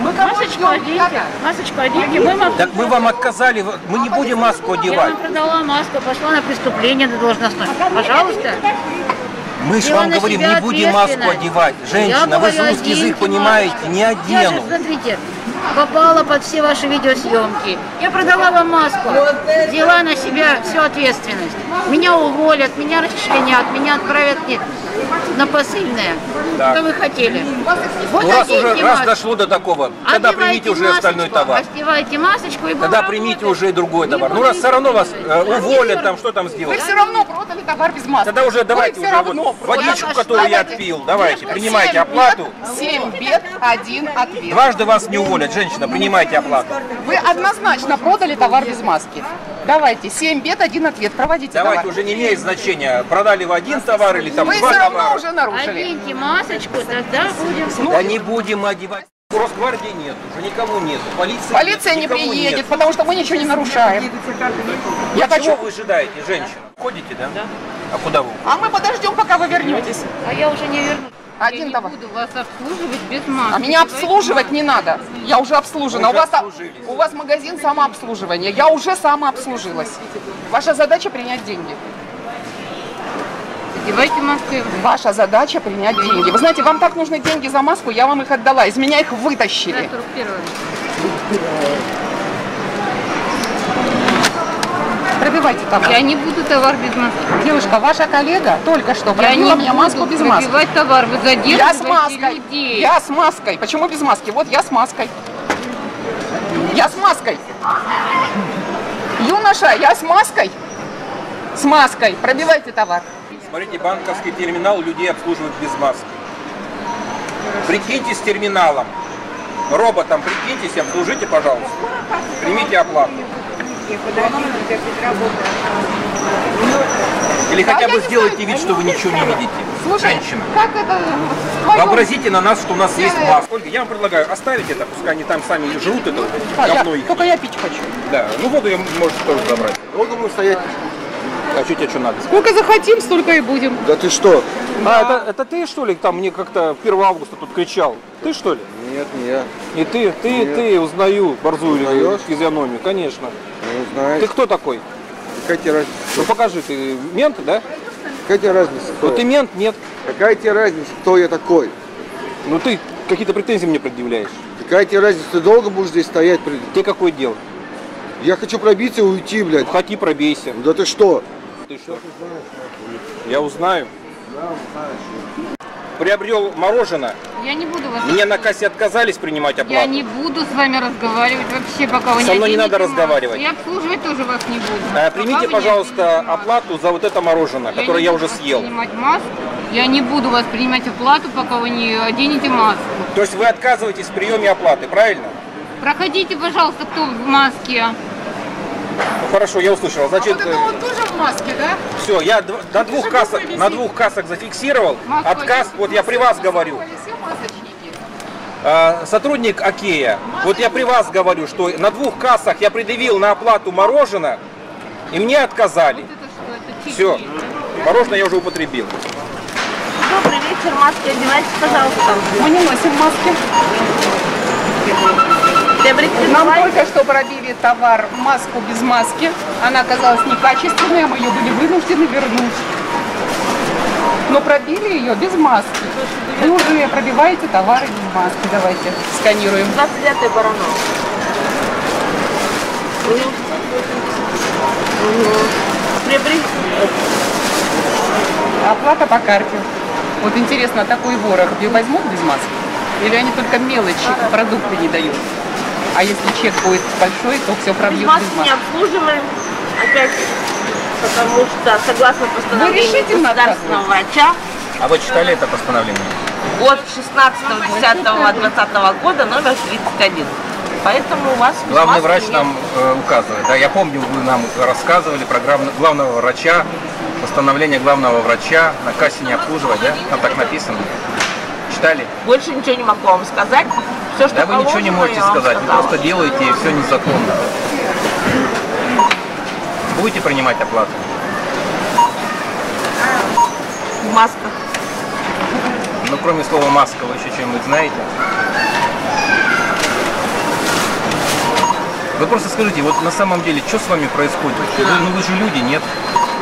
Мы Масочку оденьте, масочку оденьте, мы вам... Так мы вам отказали, мы не будем маску Я одевать. вам продала маску, пошла на преступление на должностное. Пожалуйста. Мы же вам говорим, не будем маску одевать. Я Женщина, вы же русский язык понимаете, не Я же, одену. смотрите, попала под все ваши видеосъемки. Я продала вам маску, взяла на себя всю ответственность. Меня уволят, меня расчленят, меня отправят нет, на посыльное. Так. Что вы хотели? Вот Ну раз уже раз дошло до такого, тогда Одевайте примите уже остальной масочку, товар. Одевайте масочку и Тогда примите уже и другой товар. Ну раз все равно вас э, уволят, там что там Вы сделать? все равно продали товар без маски. Тогда уже давайте Вы уже вот водичку, которую я отпил, давайте, принимайте оплату. Семь бед, один ответ. Дважды вас не уволят, женщина, принимайте оплату. Вы однозначно продали товар без маски. Давайте, семь бед, один ответ. Проводите Давайте, товар. уже не имеет значения, продали вы один товар или там Вы два все равно товара. уже нарушили. Оденьте масочку, тогда будем... Да не будем одевать. Росгвардии нет, уже никому нет. Полиция нет, не приедет, нет. потому что мы ничего не нарушаем. Я А чего хочу... вы ожидаете, женщина? Ходите, да? А куда вы? А мы подождем, пока вы вернетесь. А я уже не вернусь. Один я товар. не буду вас обслуживать без маски. А меня обслуживать не надо. Я уже обслужена. Вы У уже вас, у вас магазин самообслуживания. Я уже самообслужилась. Ваша задача принять деньги. Одевайте маску. и- Ваша задача принять деньги. Вы знаете, вам так нужны деньги за маску, я вам их отдала. Из меня их вытащили. 141. Пробивайте товар. Я не буду товар без маски. Девушка, ваша коллега только что Я пробила не мне буду маску без маски. пробивать товар. Вы задерживаете Я с маской. людей. Я с маской. Почему без маски? Вот я с маской. Я с маской. Юноша, я с маской. с маской. Пробивайте товар. Смотрите, банковский терминал людей обслуживают без маски. Прикиньте с терминалом. Роботом прикиньтесь и обслужите, пожалуйста. Примите оплату. Или хотя бы сделайте вид, что вы ничего не видите. Слушай, Женщина. как это в твоем- Вообразите на нас, что у нас есть маска. Ольга, я вам предлагаю оставить это, пускай они там сами жрут это А, я- говно их. только я пить хочу. Да, ну воду я можете тоже забрать. Долго будем стоять? А что тебе что надо? Сколько захотим, столько и будем. Да ты что? А, это, это ты что ли там мне как-то 1 августа тут кричал? Ты что ли? Нет, не я. И ты, ты, Нет. ты, узнаю Борзую Узнаешь? физиономию, конечно. Знаешь. Ты кто такой? Какая тебе разница? Ну покажи, ты мент, да? Какая тебе разница? кто Ну ты мент, нет. Какая тебе разница, кто я такой? Ну ты какие-то претензии мне предъявляешь. Какая тебе разница, ты долго будешь здесь стоять? При... Тебе какое дело? Я хочу пробиться и уйти, блядь. Хоти, пробейся. Да ты что? Ты что? Я узнаю. Приобрел мороженое. Я не буду вас... Мне на кассе отказались принимать оплату. Я не буду с вами разговаривать вообще, пока вы Со не мной не надо маску. разговаривать. И обслуживать тоже вас не буду. Пока Примите, пожалуйста, оплату за вот это мороженое, Я которое я уже вас съел. принимать маску. Я не буду вас принимать оплату, пока вы не оденете маску. То есть вы отказываетесь в приеме оплаты, правильно? Проходите, пожалуйста, кто в маске. Хорошо, я услышал. Значит, Вот это он тоже в маске, да? все, я на двух кассах, на двух кассах зафиксировал. Отказ, вот я при вас говорю. Масочники. А, Сотрудник Окея, вот я при вас говорю, что на двух кассах я предъявил на оплату мороженое, и мне отказали. Все, мороженое я уже употребил. Добрый вечер, маски одевайтесь, пожалуйста. Мы не носим маски. Нам только что пробили товар маску без маски. Она оказалась некачественной, мы ее были вынуждены вернуть. Но пробили ее без маски. Вы уже пробиваете товары без маски. Давайте сканируем. 29 Баранов. Приобрести. Оплата по карте. Вот интересно, такой ворох возьмут без маски? Или они только мелочи, продукты не дают? А если чек будет большой, то все Без пробьют маски без не маски. обслуживаем. Опять, потому что согласно постановлению государственного врача А вы читали это постановление? от 16.10.2020 года номер 31. Поэтому у вас без Главный врач нет. нам э, указывает. Да, я помню, вы нам рассказывали про глав- главного врача, постановление главного врача на кассе не обслуживать, да? Там так написано. Читали? Больше ничего не могу вам сказать. Все, что Да вы ничего не можете сказать, вы просто делаете и все незаконно. Будете принимать оплату? В масках. Ну, кроме слова маска, вы еще что-нибудь знаете? Вы просто скажите, вот на самом деле, что с вами происходит? Вы, ну вы же люди, нет?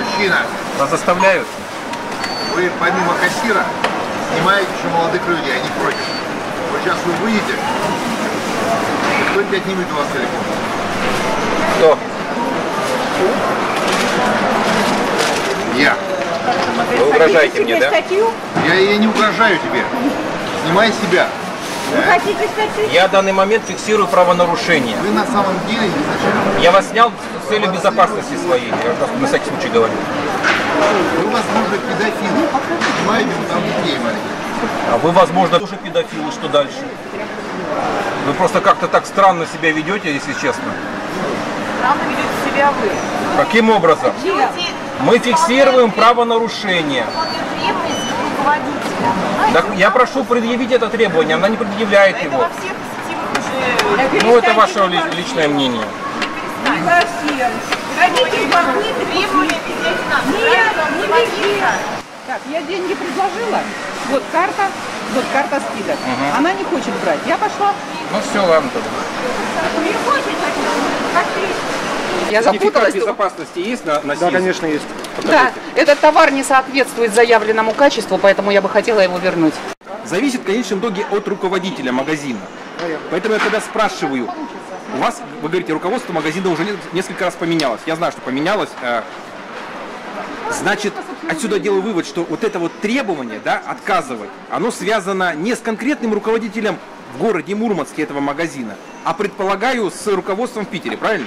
Мужчина, Вас заставляют? вы помимо кассира снимаете еще молодых людей, они против. Вот сейчас вы выйдете, кто-нибудь отнимет у вас телефон. Кто? Я. Вы угрожаете мне, да? Я, я не угрожаю тебе. Снимай себя. Вы хотите статью? Я в данный момент фиксирую правонарушение. Вы на самом деле изначально. Я вас снял с целью безопасности своей. Я на всякий случай говорю. Вы, возможно, педофилы. Снимаете вы там детей. А вы, возможно, тоже педофилы, что дальше? Вы просто как-то так странно себя ведете, если честно. Странно ведете себя вы. Каким образом? Мы фиксируем правонарушение. Так я прошу предъявить это требование, она не предъявляет его. Ну, это ваше ли- личное мнение. Не требования везде надо. Нет, не везде. Так, я деньги предложила. Вот карта, вот карта скидок. Мгм. Она не хочет брать. Я пошла. Ну все, ладно тогда. Не хочет, как Я запуталась. Безопасности есть на, на Да, конечно, есть. Да, этот товар не соответствует заявленному качеству, поэтому я бы хотела его вернуть. Зависит в конечном итоге от руководителя магазина. Поэтому я когда спрашиваю, у вас, вы говорите, руководство магазина уже не- несколько раз поменялось. Я знаю, что поменялось. э, Значит, отсюда делаю вывод, что вот это вот требование, да, отказывать, оно связано не с конкретным руководителем в городе Мурманске этого магазина, а предполагаю с руководством в Питере, правильно?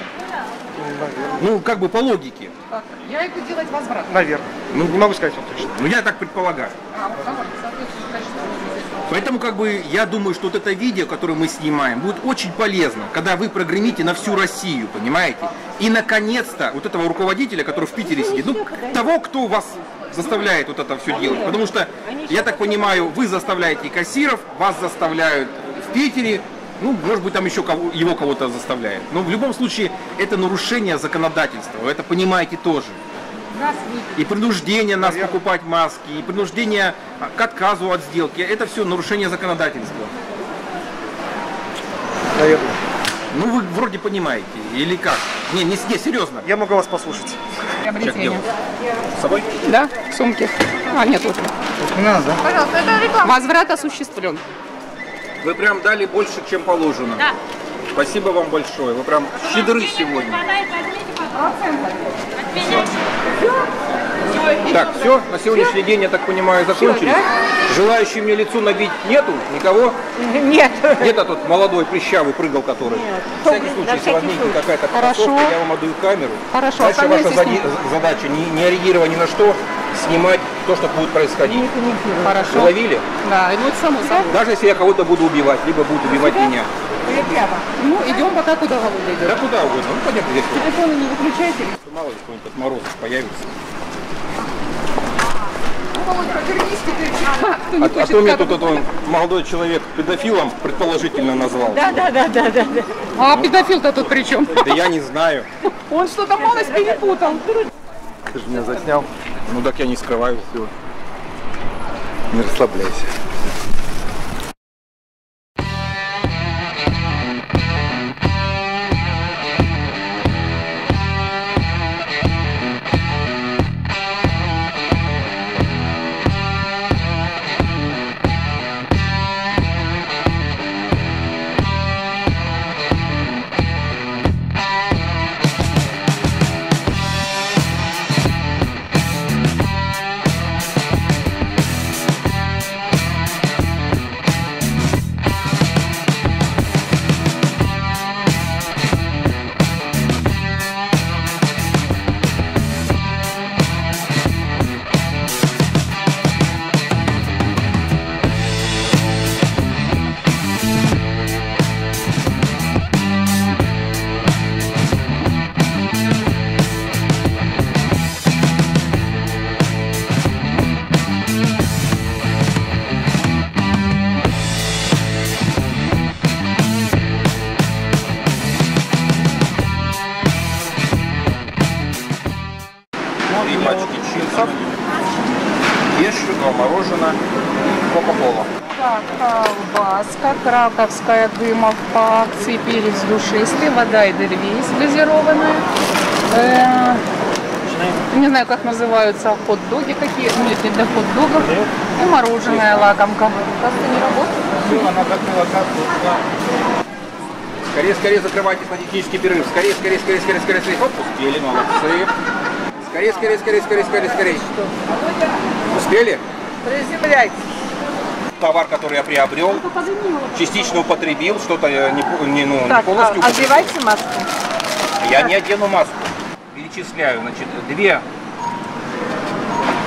Ну, как бы по логике. Так, я иду делать возврат. Наверное. Ну, Не могу сказать вам точно. Ну, я так предполагаю. А, давай, соответственно, Поэтому, как бы, я думаю, что вот это видео, которое мы снимаем, будет очень полезно, когда вы прогремите на всю Россию, понимаете? И, наконец-то, вот этого руководителя, который в Питере сидит, ну, того, кто вас заставляет вот это все делать. Потому что, я так понимаю, вы заставляете кассиров, вас заставляют в Питере, ну, может быть, там еще кого, его кого-то заставляет. Но в любом случае, это нарушение законодательства, вы это понимаете тоже. И принуждение нас покупать маски, и принуждение к отказу от сделки, это все нарушение законодательства. Наверное. Ну, вы вроде понимаете, или как? Не, не, не серьезно. Я могу вас послушать. Приобретение. С собой? Да, в сумке. А, нет, вот. Не надо, да? Пожалуйста, это реклама. Возврат осуществлен. Вы прям дали больше, чем положено. Да. Спасибо вам большое. Вы прям щедры сегодня. Так, все, на сегодняшний день, я так понимаю, закончились. Желающий мне лицо набить нету? Никого? Нет. Где-то тут молодой прыщавый прыгал, который. В всякий случай, если возникнет какая-то потасовка, я вам отдаю камеру. Хорошо, Дальше ваша зади- задача, не, не реагируя ни на что, снимать то, что будет происходить. Хорошо. Ловили? Да, ну это само собой. Даже если я кого-то буду убивать, либо будут убивать меня. Ну, идем пока куда Володя идет. Да куда угодно. Ну, пойдем здесь. Телефоны не выключайте. Мало ли какой-нибудь от Морозов появится. Ну, А, а то мне кадр- тут этот молодой человек педофилом предположительно назвал. Да, да, да, да, да. да. А педофил-то тут при чем? Да я не знаю. Он что-то малость перепутал. Ты же меня заснял. Ну так я не скрываю все. Не расслабляйся. Краковская дымов по акции, перец душистый, вода и дервис газированная. Э, не знаю, как называются, хот-доги какие. Нет, не для хот-догов. И мороженое лакомка. Касса не работает? Все, она закрыла кассу. Скорее, скорее закрывайтесь на технический перерыв. Скорее, скорее, скорее, скорее, скорее, скорее. Оп, успели, молодцы. Скорее, скорее, скорее, скорее, скорее, скорее. Успели? Приземляйтесь. Товар, который я приобрел, частично употребил, что-то не, не, ну, не Так, полностью а- одевайте маску. Я не одену маску. Перечисляю, значит, две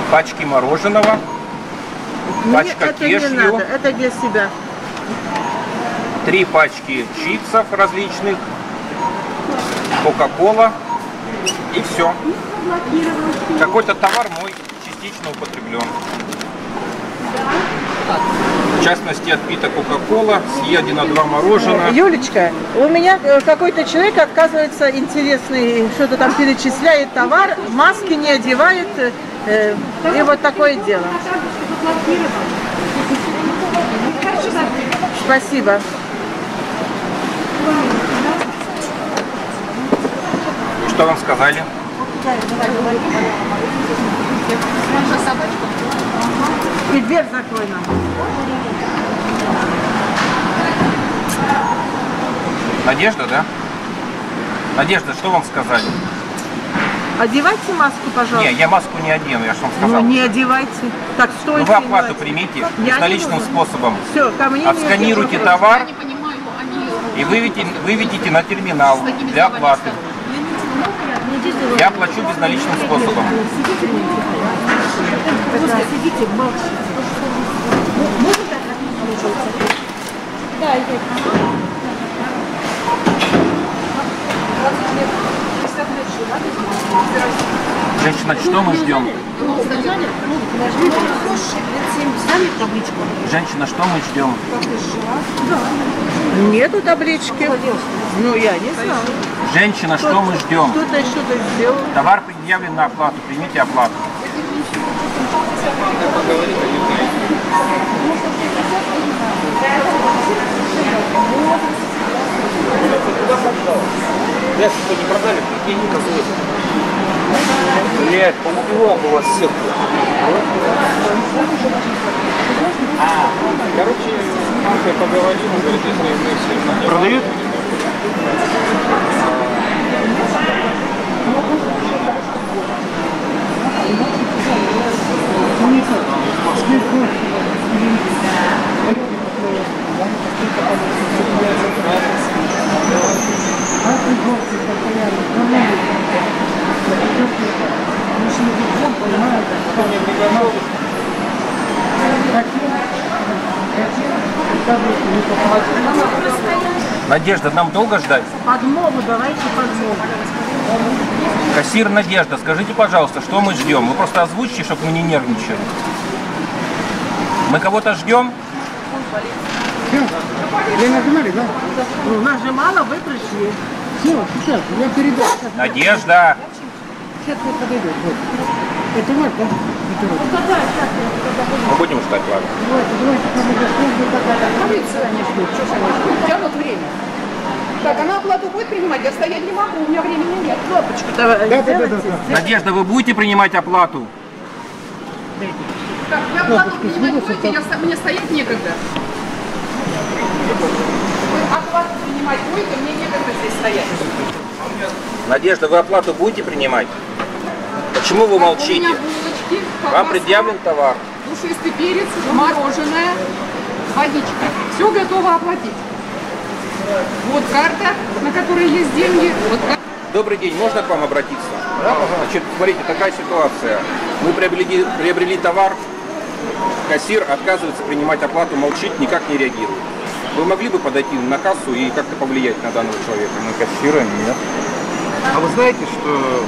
пачки мороженого, пачка это не кешью, надо, это для себя. три пачки чипсов различных, кока-кола и все. Какой-то товар мой частично употреблен. В частности, отпита кока-кола, съедено два мороженого. Юлечка, у меня э, какой-то человек, оказывается, интересный, что-то там перечисляет товар, маски не одевает, э, и вот такое дело. Спасибо. И что вам сказали? И дверь закрой нам. Надежда, да? Надежда, что вам сказали? Одевайте маску, пожалуйста. Не, я маску не одену, я же вам сказал. Ну, не одевайте. Так, Ну, стойте. вы оплату примите Я не буду. способом. Все, ко мне не Отсканируйте товар и выведите, выведите на терминал для оплаты. Я плачу безналичным способом. Женщина, что мы ждем? Женщина, что мы ждем? Нету таблички. Ну, я не знаю. Женщина, что мы ждем? Кто-то что-то сделал. Товар предъявлен на оплату. Примите оплату. Я что не продали, прикинь, козлы. Блять, поубивал бы вас всех. А, короче, мы поговорим, он говорит, если мы все... Продают? Надежда, нам долго ждать? Подмогу, давайте подмогу. Кассир Надежда, скажите, пожалуйста, что мы ждем? Вы просто озвучите, чтобы мы не нервничали. Мы кого-то ждем? Вы нажимали, да? Ну, нажимала, вы пришли. Все, сейчас, я передал. Надежда! Сейчас я подойду. Вот. Это вот, да? Это вот. Ну, я Мы будем ждать, ладно. Давайте, давайте, давайте. Полиция они ждут, что они ждут? Тянут время. Так, она оплату будет принимать? Я стоять не могу, у меня времени нет. Кнопочку давай. Да, да, да, да. Надежда, вы будете принимать оплату? Так, вы оплату принимать будете? Я, мне стоять некогда. Вы оплату принимать будете? Мне некогда здесь стоять. Надежда, вы оплату будете принимать? Почему вы У меня молчите? булочки, Вам предъявлен товар. душистый перец, мороженое, водичка. Все готово оплатить. Вот карта, на которой есть деньги. Вот. Добрый день, можно к вам обратиться? Значит, смотрите, такая ситуация. Мы приобрели, приобрели товар, кассир отказывается принимать оплату, молчит, никак не реагирует. Вы могли бы подойти на кассу и как-то повлиять на данного человека? На кассира нет. А вы знаете, что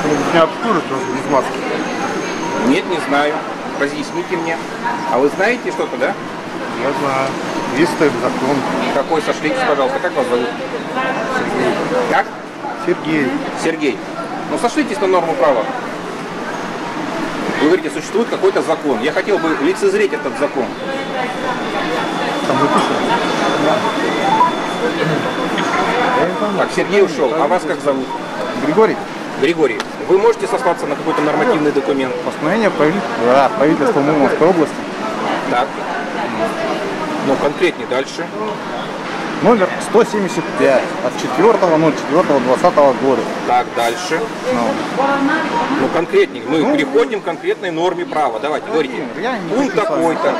кто-нибудь меня обслужит просто без маски? Нет, не знаю. Разъясните мне. А вы знаете что-то, да? Я знаю. Стоит закон. Какой? Сошлитесь, пожалуйста. Как вас зовут? Как? Сергей. Сергей. Ну, сошлитесь на норму права. Вы говорите, существует какой-то закон. Я хотел бы лицезреть этот закон. Там выписано. Так, Сергей ушел. А вас как зовут? Григорий. Григорий. Вы можете сослаться на какой-то нормативный документ? Постановление правительства, да, правительства Мурманской области. Так. Ну, конкретнее дальше. Номер 175 от 4.04.20 года. Так, дальше. Ну, конкретнее. Мы переходим к конкретной норме права. Давайте, говорите. Пункт такой-то.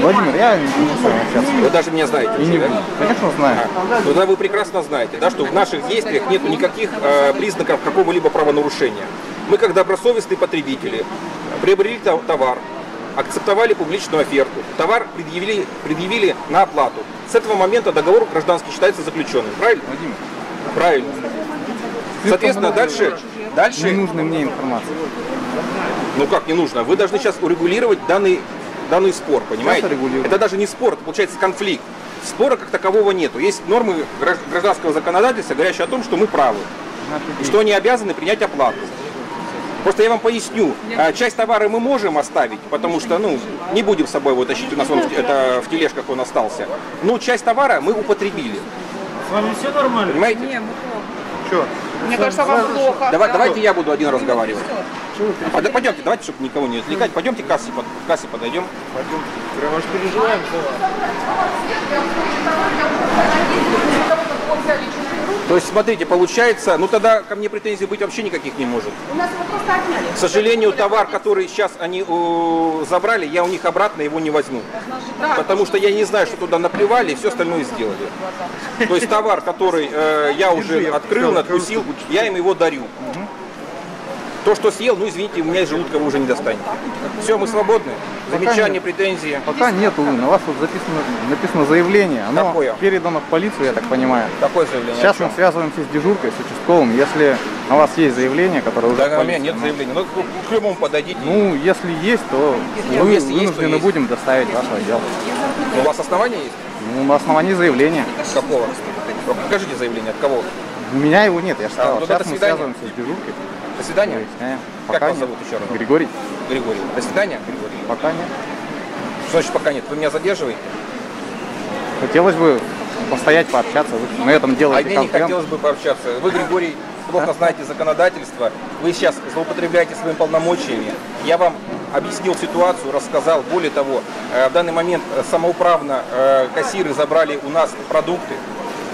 Владимир, я не буду с вами общаться. Вы даже меня знаете. И не да? Конечно, знаю. Ну, Тогда вы прекрасно знаете, да, что в наших действиях нет никаких э, признаков какого-либо правонарушения. Мы, как добросовестные потребители, приобрели то- товар, акцептовали публичную оферту, товар предъявили, предъявили на оплату. С этого момента договор гражданский считается заключенным. Правильно? Владимир. Правильно. Соответственно, дальше, дальше... Не нужна мне информация. Ну как не нужно? Вы должны сейчас урегулировать данный, данный спор, понимаете? Это даже не спор, это получается конфликт. Спора как такового нету. Есть нормы гражд- гражданского законодательства, говорящие о том, что мы правы. И что они обязаны принять оплату. Просто я вам поясню, а, часть товара мы можем оставить, потому что, ну, не будем с собой его тащить, у нас он в, это, в тележках он остался. Но часть товара мы употребили. С вами все нормально? Понимаете? Что? Мне кажется, вам плохо. Давай, давайте я буду один разговаривать. А, да пойдемте, давайте, чтобы никого не отвлекать. Пойдемте к кассе, под- к кассе подойдем. Пойдем. Прямо аж переживаем. То есть, смотрите, получается, ну тогда ко мне претензий быть вообще никаких не может. У нас его просто отняли. К сожалению, товар, который сейчас они э, забрали, я у них обратно его не возьму. Потому что я не знаю, что туда наплевали и все остальное сделали. То есть товар, который э, я уже открыл, надкусил, я им его дарю. То, что съел, ну извините, у меня из желудка вы уже не достанете. Все, мы свободны. Замечания, нет. претензии. Пока нету, на вас вот записано, написано заявление, оно Какое? передано в полицию, я так понимаю. Какое заявление? Сейчас мы связываемся с дежуркой, с участковым. Если на вас есть заявление, которое уже Да, у меня нет заявления. Ну, к- любому подойдите. Ну, если есть, то мы если есть, то вынуждены есть. будем доставить ваше отдел. У вас основания есть? Ну, на основании заявления. Какого? Покажите заявление, от кого? У меня его нет, я же А, сказал. ну, Сейчас мы связываемся с дежуркой. До свидания. Как Пока вас нет. зовут еще раз? Григорий. Григорий. До свидания, Григорий. Пока нет. Что значит пока нет? Вы меня задерживаете? Хотелось бы постоять, пообщаться. Вы на этом А делаете мне не хотелось бы пообщаться. Вы, Григорий, плохо знаете законодательство. Вы сейчас злоупотребляете своими полномочиями. Я вам объяснил ситуацию, рассказал. Более того, э, в данный момент э, самоуправно э, кассиры забрали у нас продукты,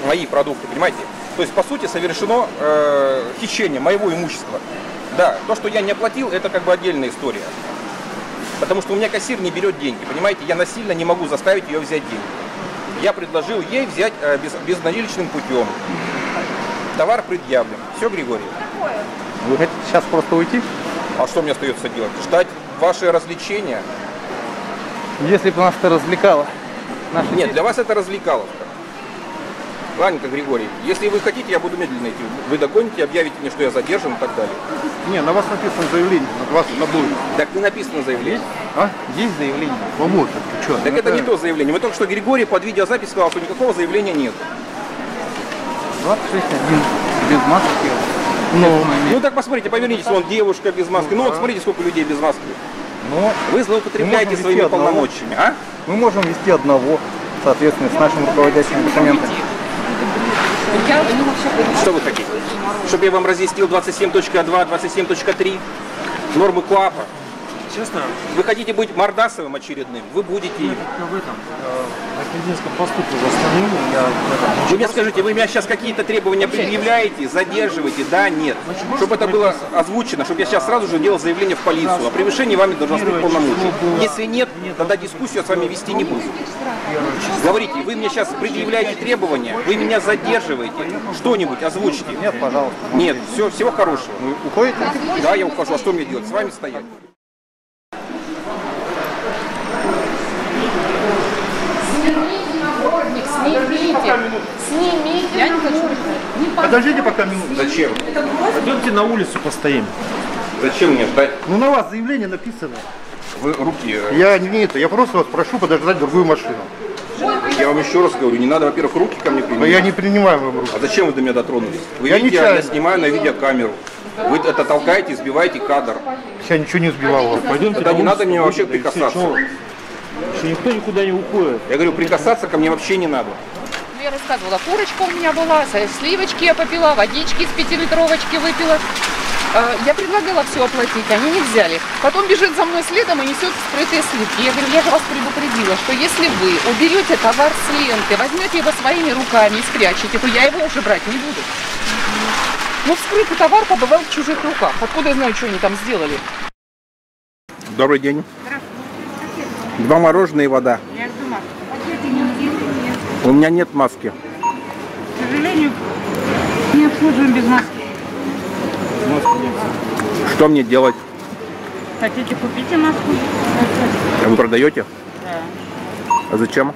мои продукты, понимаете? То есть, по сути, совершено э, хищение моего имущества. Да, то, что я не оплатил, это как бы отдельная история. Потому что у меня кассир не берет деньги, понимаете? Я насильно не могу заставить ее взять деньги. Я предложил ей взять э, без, безналичным путем. Товар предъявлен. Все, Григорий? Вы хотите сейчас просто уйти? А что мне остается делать? Ждать ваше развлечение? Если бы нас это развлекало. Нет, для вас это развлекаловка. Ладненько, Григорий, если вы хотите, я буду медленно идти. Вы догоните, объявите мне, что я задержан и так далее. Не, на вас написано заявление, на вас тобой. Так не написано заявление. А? Есть заявление? Поможет, ты что? Так это не то заявление. Мы только что Григорий под видеозапись сказал, что никакого заявления нет. 26 без маски. Ну, ну так посмотрите, повернитесь, вон девушка без маски. Ну вот смотрите, сколько людей без маски. Но Вы злоупотребляете своими одного. полномочиями, а? Мы можем вести одного, соответственно, с нашими руководящими документами. Что вы хотите? Чтобы я вам разъяснил 27.2, 27.3 нормы КОАПа? Честно, Вы хотите быть Мордасовым очередным? Вы будете им. в этом, Крединском поступке застановил, я. Вы мне скажите, вы меня сейчас какие-то требования предъявляете, задерживаете? Да, нет. Чтобы это было озвучено, чтобы я сейчас сразу же делал заявление в полицию о превышении вами должностных полномочий. Если нет, тогда дискуссию я с вами вести не буду. Говорите, вы мне сейчас предъявляете требования, вы меня задерживаете. Что-нибудь озвучите. Нет, пожалуйста. Нет, все, всего хорошего. Вы уходите? Да, я ухожу. А что мне делать? С вами стоять? Снимите нагрудник, снимите. Снимите. Я не хочу. Подождите пока минуту. Зачем? Пойдемте на улицу постоим. Зачем мне ждать? Ну на вас заявление написано. Вы руки... э, Я не это, я просто вас прошу подождать другую машину. Я вам еще раз говорю, не надо, во-первых, руки ко мне Но принимать. я не принимаю вам руку. А зачем вы до меня дотронулись? Вы Я видите, я снимаю на видеокамеру. Вы это толкаете, сбиваете кадр. Я ничего не сбивал вас. Пойдемте Тогда на не надо мне вообще прикасаться. Что никто никуда не уходит. Я говорю, прикасаться ко мне вообще не надо. Ну, Я рассказывала, курочка у меня была, сливочки я попила, водички из пятилитровочки выпила. А, Я предлагала все оплатить, они не взяли. Потом бежит за мной следом и несет скрытые сливки. Я говорю, я же вас предупредила, что если вы уберете товар с ленты, возьмете его своими руками и спрячете, то я его уже брать не буду. Ну, скрытый товар побывал в чужих руках. Откуда я знаю, что они там сделали? Добрый день. Два мороженое и вода. У меня нет маски. К сожалению, не обслуживаем без маски. Что мне делать? Хотите, купите маску? А Вы продаете? Да. А зачем?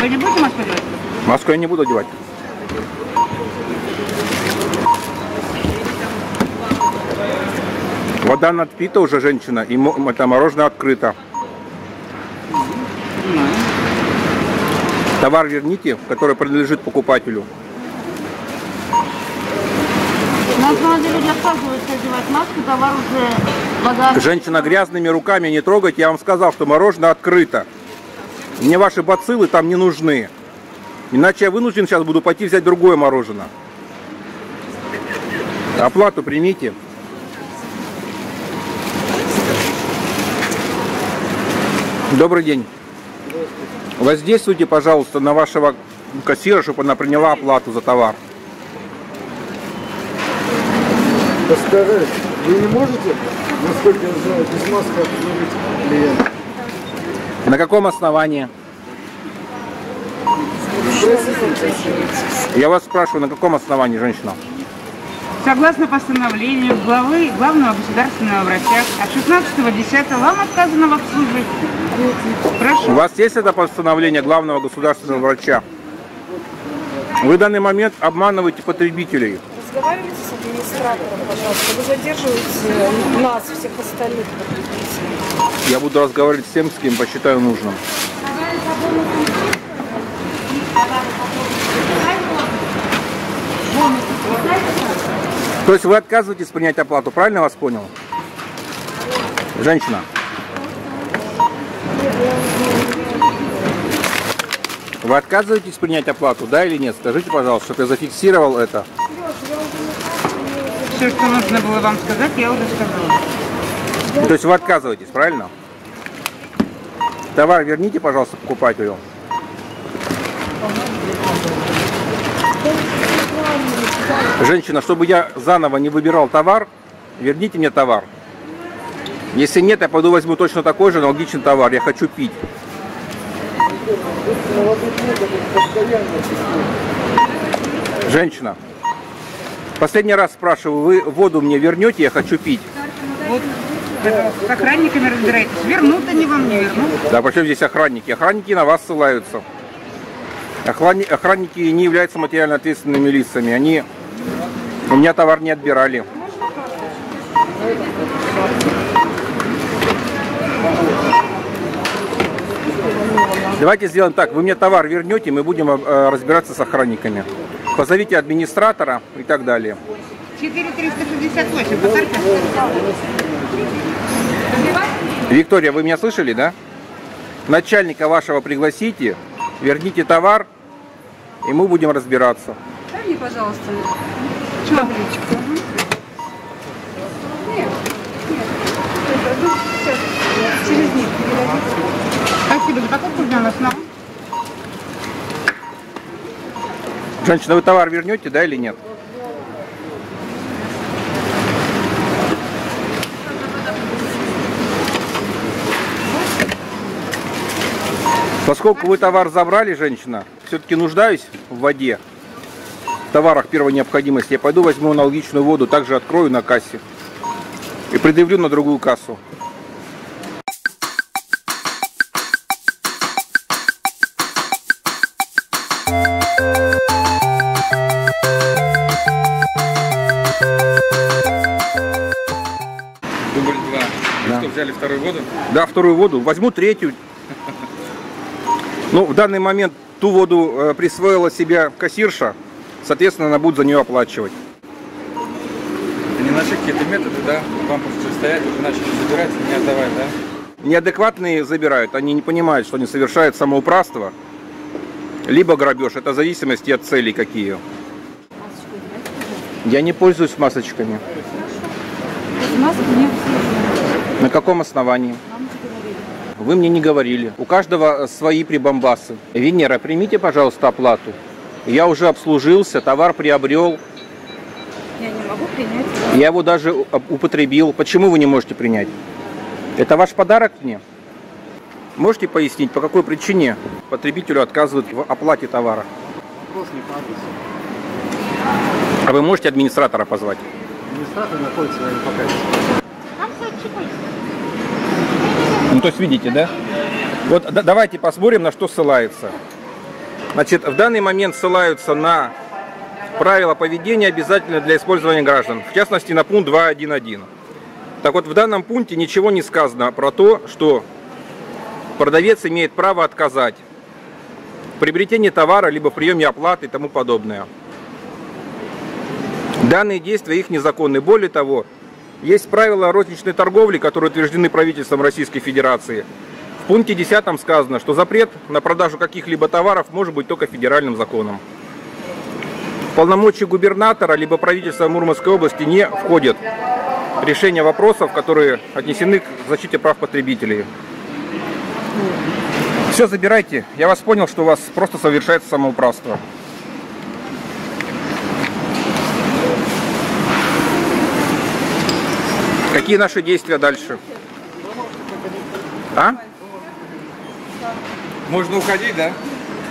Вы не будете маску делать? Маску я не буду одевать. Вода надпита уже женщина, и это мороженое открыто. Товар верните, который принадлежит покупателю. На самом деле люди отказываются одевать маску, товар уже вода. Женщина грязными руками не трогать, я вам сказал, что мороженое открыто. Мне ваши бациллы там не нужны. Иначе я вынужден сейчас буду пойти взять другое мороженое. Оплату примите. Добрый день. Воздействуйте, пожалуйста, на вашего кассира, чтобы она приняла оплату за товар. Подскажите, вы не можете, насколько я знаю, без маски обслужить клиента? На каком основании? Я вас спрашиваю, на каком основании, женщина? Согласно постановлению главы главного государственного врача от 16.10 вам отказано в обслуживании. У Прошу. вас есть это постановление главного государственного врача? Вы в данный момент обманываете потребителей. Разговаривайте с администратором, пожалуйста. Вы задерживаете нас, всех остальных потребителей. Я буду разговаривать с тем, с кем посчитаю нужным. То есть вы отказываетесь принять оплату, правильно вас понял? Женщина. Вы отказываетесь принять оплату, да или нет? Скажите, пожалуйста, чтобы я зафиксировал это. Все, что нужно было вам сказать, я уже сказала. То есть вы отказываетесь, правильно? Товар верните, пожалуйста, покупателю. Женщина, чтобы я заново не выбирал товар, верните мне товар. Если нет, я пойду возьму точно такой же аналогичный товар. Я хочу пить. Женщина, последний раз спрашиваю, вы воду мне вернете, я хочу пить. Вот, с охранниками разбирайтесь. Вернут они вам, не вернут. Да, причем здесь охранники? Охранники на вас ссылаются. Охранники не являются материально ответственными лицами. Они у меня товар не отбирали. Давайте сделаем так. Вы мне товар вернете, мы будем э, разбираться с охранниками. Позовите администратора и так далее. 4368, поставьте. Виктория, вы меня слышали, да? Начальника вашего пригласите, верните товар, и мы будем разбираться. Дай мне, пожалуйста, табличку. Нет, нет. Это, через них. Спасибо за покупку, Диана, снова. Женщина, вы товар вернете, да или нет? Поскольку вы товар забрали, женщина, все-таки нуждаюсь в воде, товарах первой необходимости, я пойду возьму аналогичную воду, также открою на кассе и предъявлю на другую кассу. Дубль два. Вы что, взяли вторую воду? Да, вторую воду. Возьму третью. Ну, в данный момент ту воду э, присвоила себе кассирша. Соответственно, она будет за нее оплачивать. Это не нашли какие-то методы, да? Вам просто стоять, уже начали забирать, не отдавать, да? Неадекватные забирают. Они не понимают, что они совершают самоуправство. Либо грабеж. Это в зависимости от целей какие. Я не пользуюсь масочками. Маски не обслуживают. На каком основании? Вы мне не говорили. У каждого свои прибамбасы. Венера, примите, пожалуйста, оплату. Я уже обслужился, товар приобрел. Я не могу принять. Я его даже употребил. Почему вы не можете принять? Это ваш подарок мне? Можете пояснить, по какой причине потребителю отказывают в оплате товара? А вы можете администратора позвать? Администратор находится, наверное, пока. Ну, то есть видите, да? Вот да- давайте посмотрим, на что ссылается. Значит, в данный момент ссылаются на правила поведения обязательно для использования граждан. В частности, на пункт 2.1.1. Так вот, в данном пункте ничего не сказано про то, что продавец имеет право отказать в приобретении товара, либо в приеме оплаты и тому подобное. Данные действия их незаконны. Более того, есть правила розничной торговли, которые утверждены правительством Российской Федерации. В пункте 10 сказано, что запрет на продажу каких-либо товаров может быть только федеральным законом. В полномочия губернатора либо правительства Мурманской области не входят решение вопросов, которые отнесены к защите прав потребителей. Все, забирайте. Я вас понял, что у вас просто совершается самоуправство. Какие наши действия дальше? А? Можно уходить, да?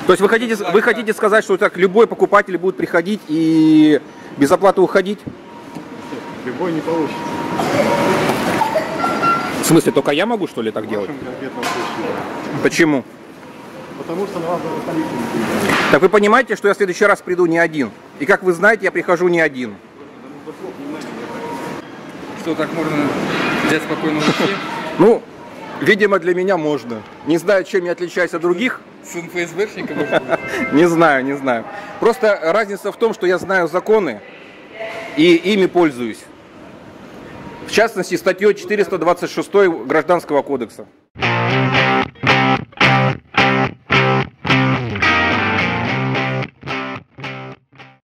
То есть вы хотите, вы хотите сказать, что так любой покупатель будет приходить и без оплаты уходить? Любой не получит. В смысле, только я могу что ли так В делать? Почему? Потому что на вас. Так вы понимаете, что я в следующий раз приду не один. И как вы знаете, я прихожу не один. Что, так можно взять спокойно уйти? Ну, видимо, для меня можно. Не знаю, чем я отличаюсь от других. Сын ФСБшника, может быть? Не знаю, не знаю. Просто разница в том, что я знаю законы и ими пользуюсь. В частности, статьей 426 Гражданского кодекса.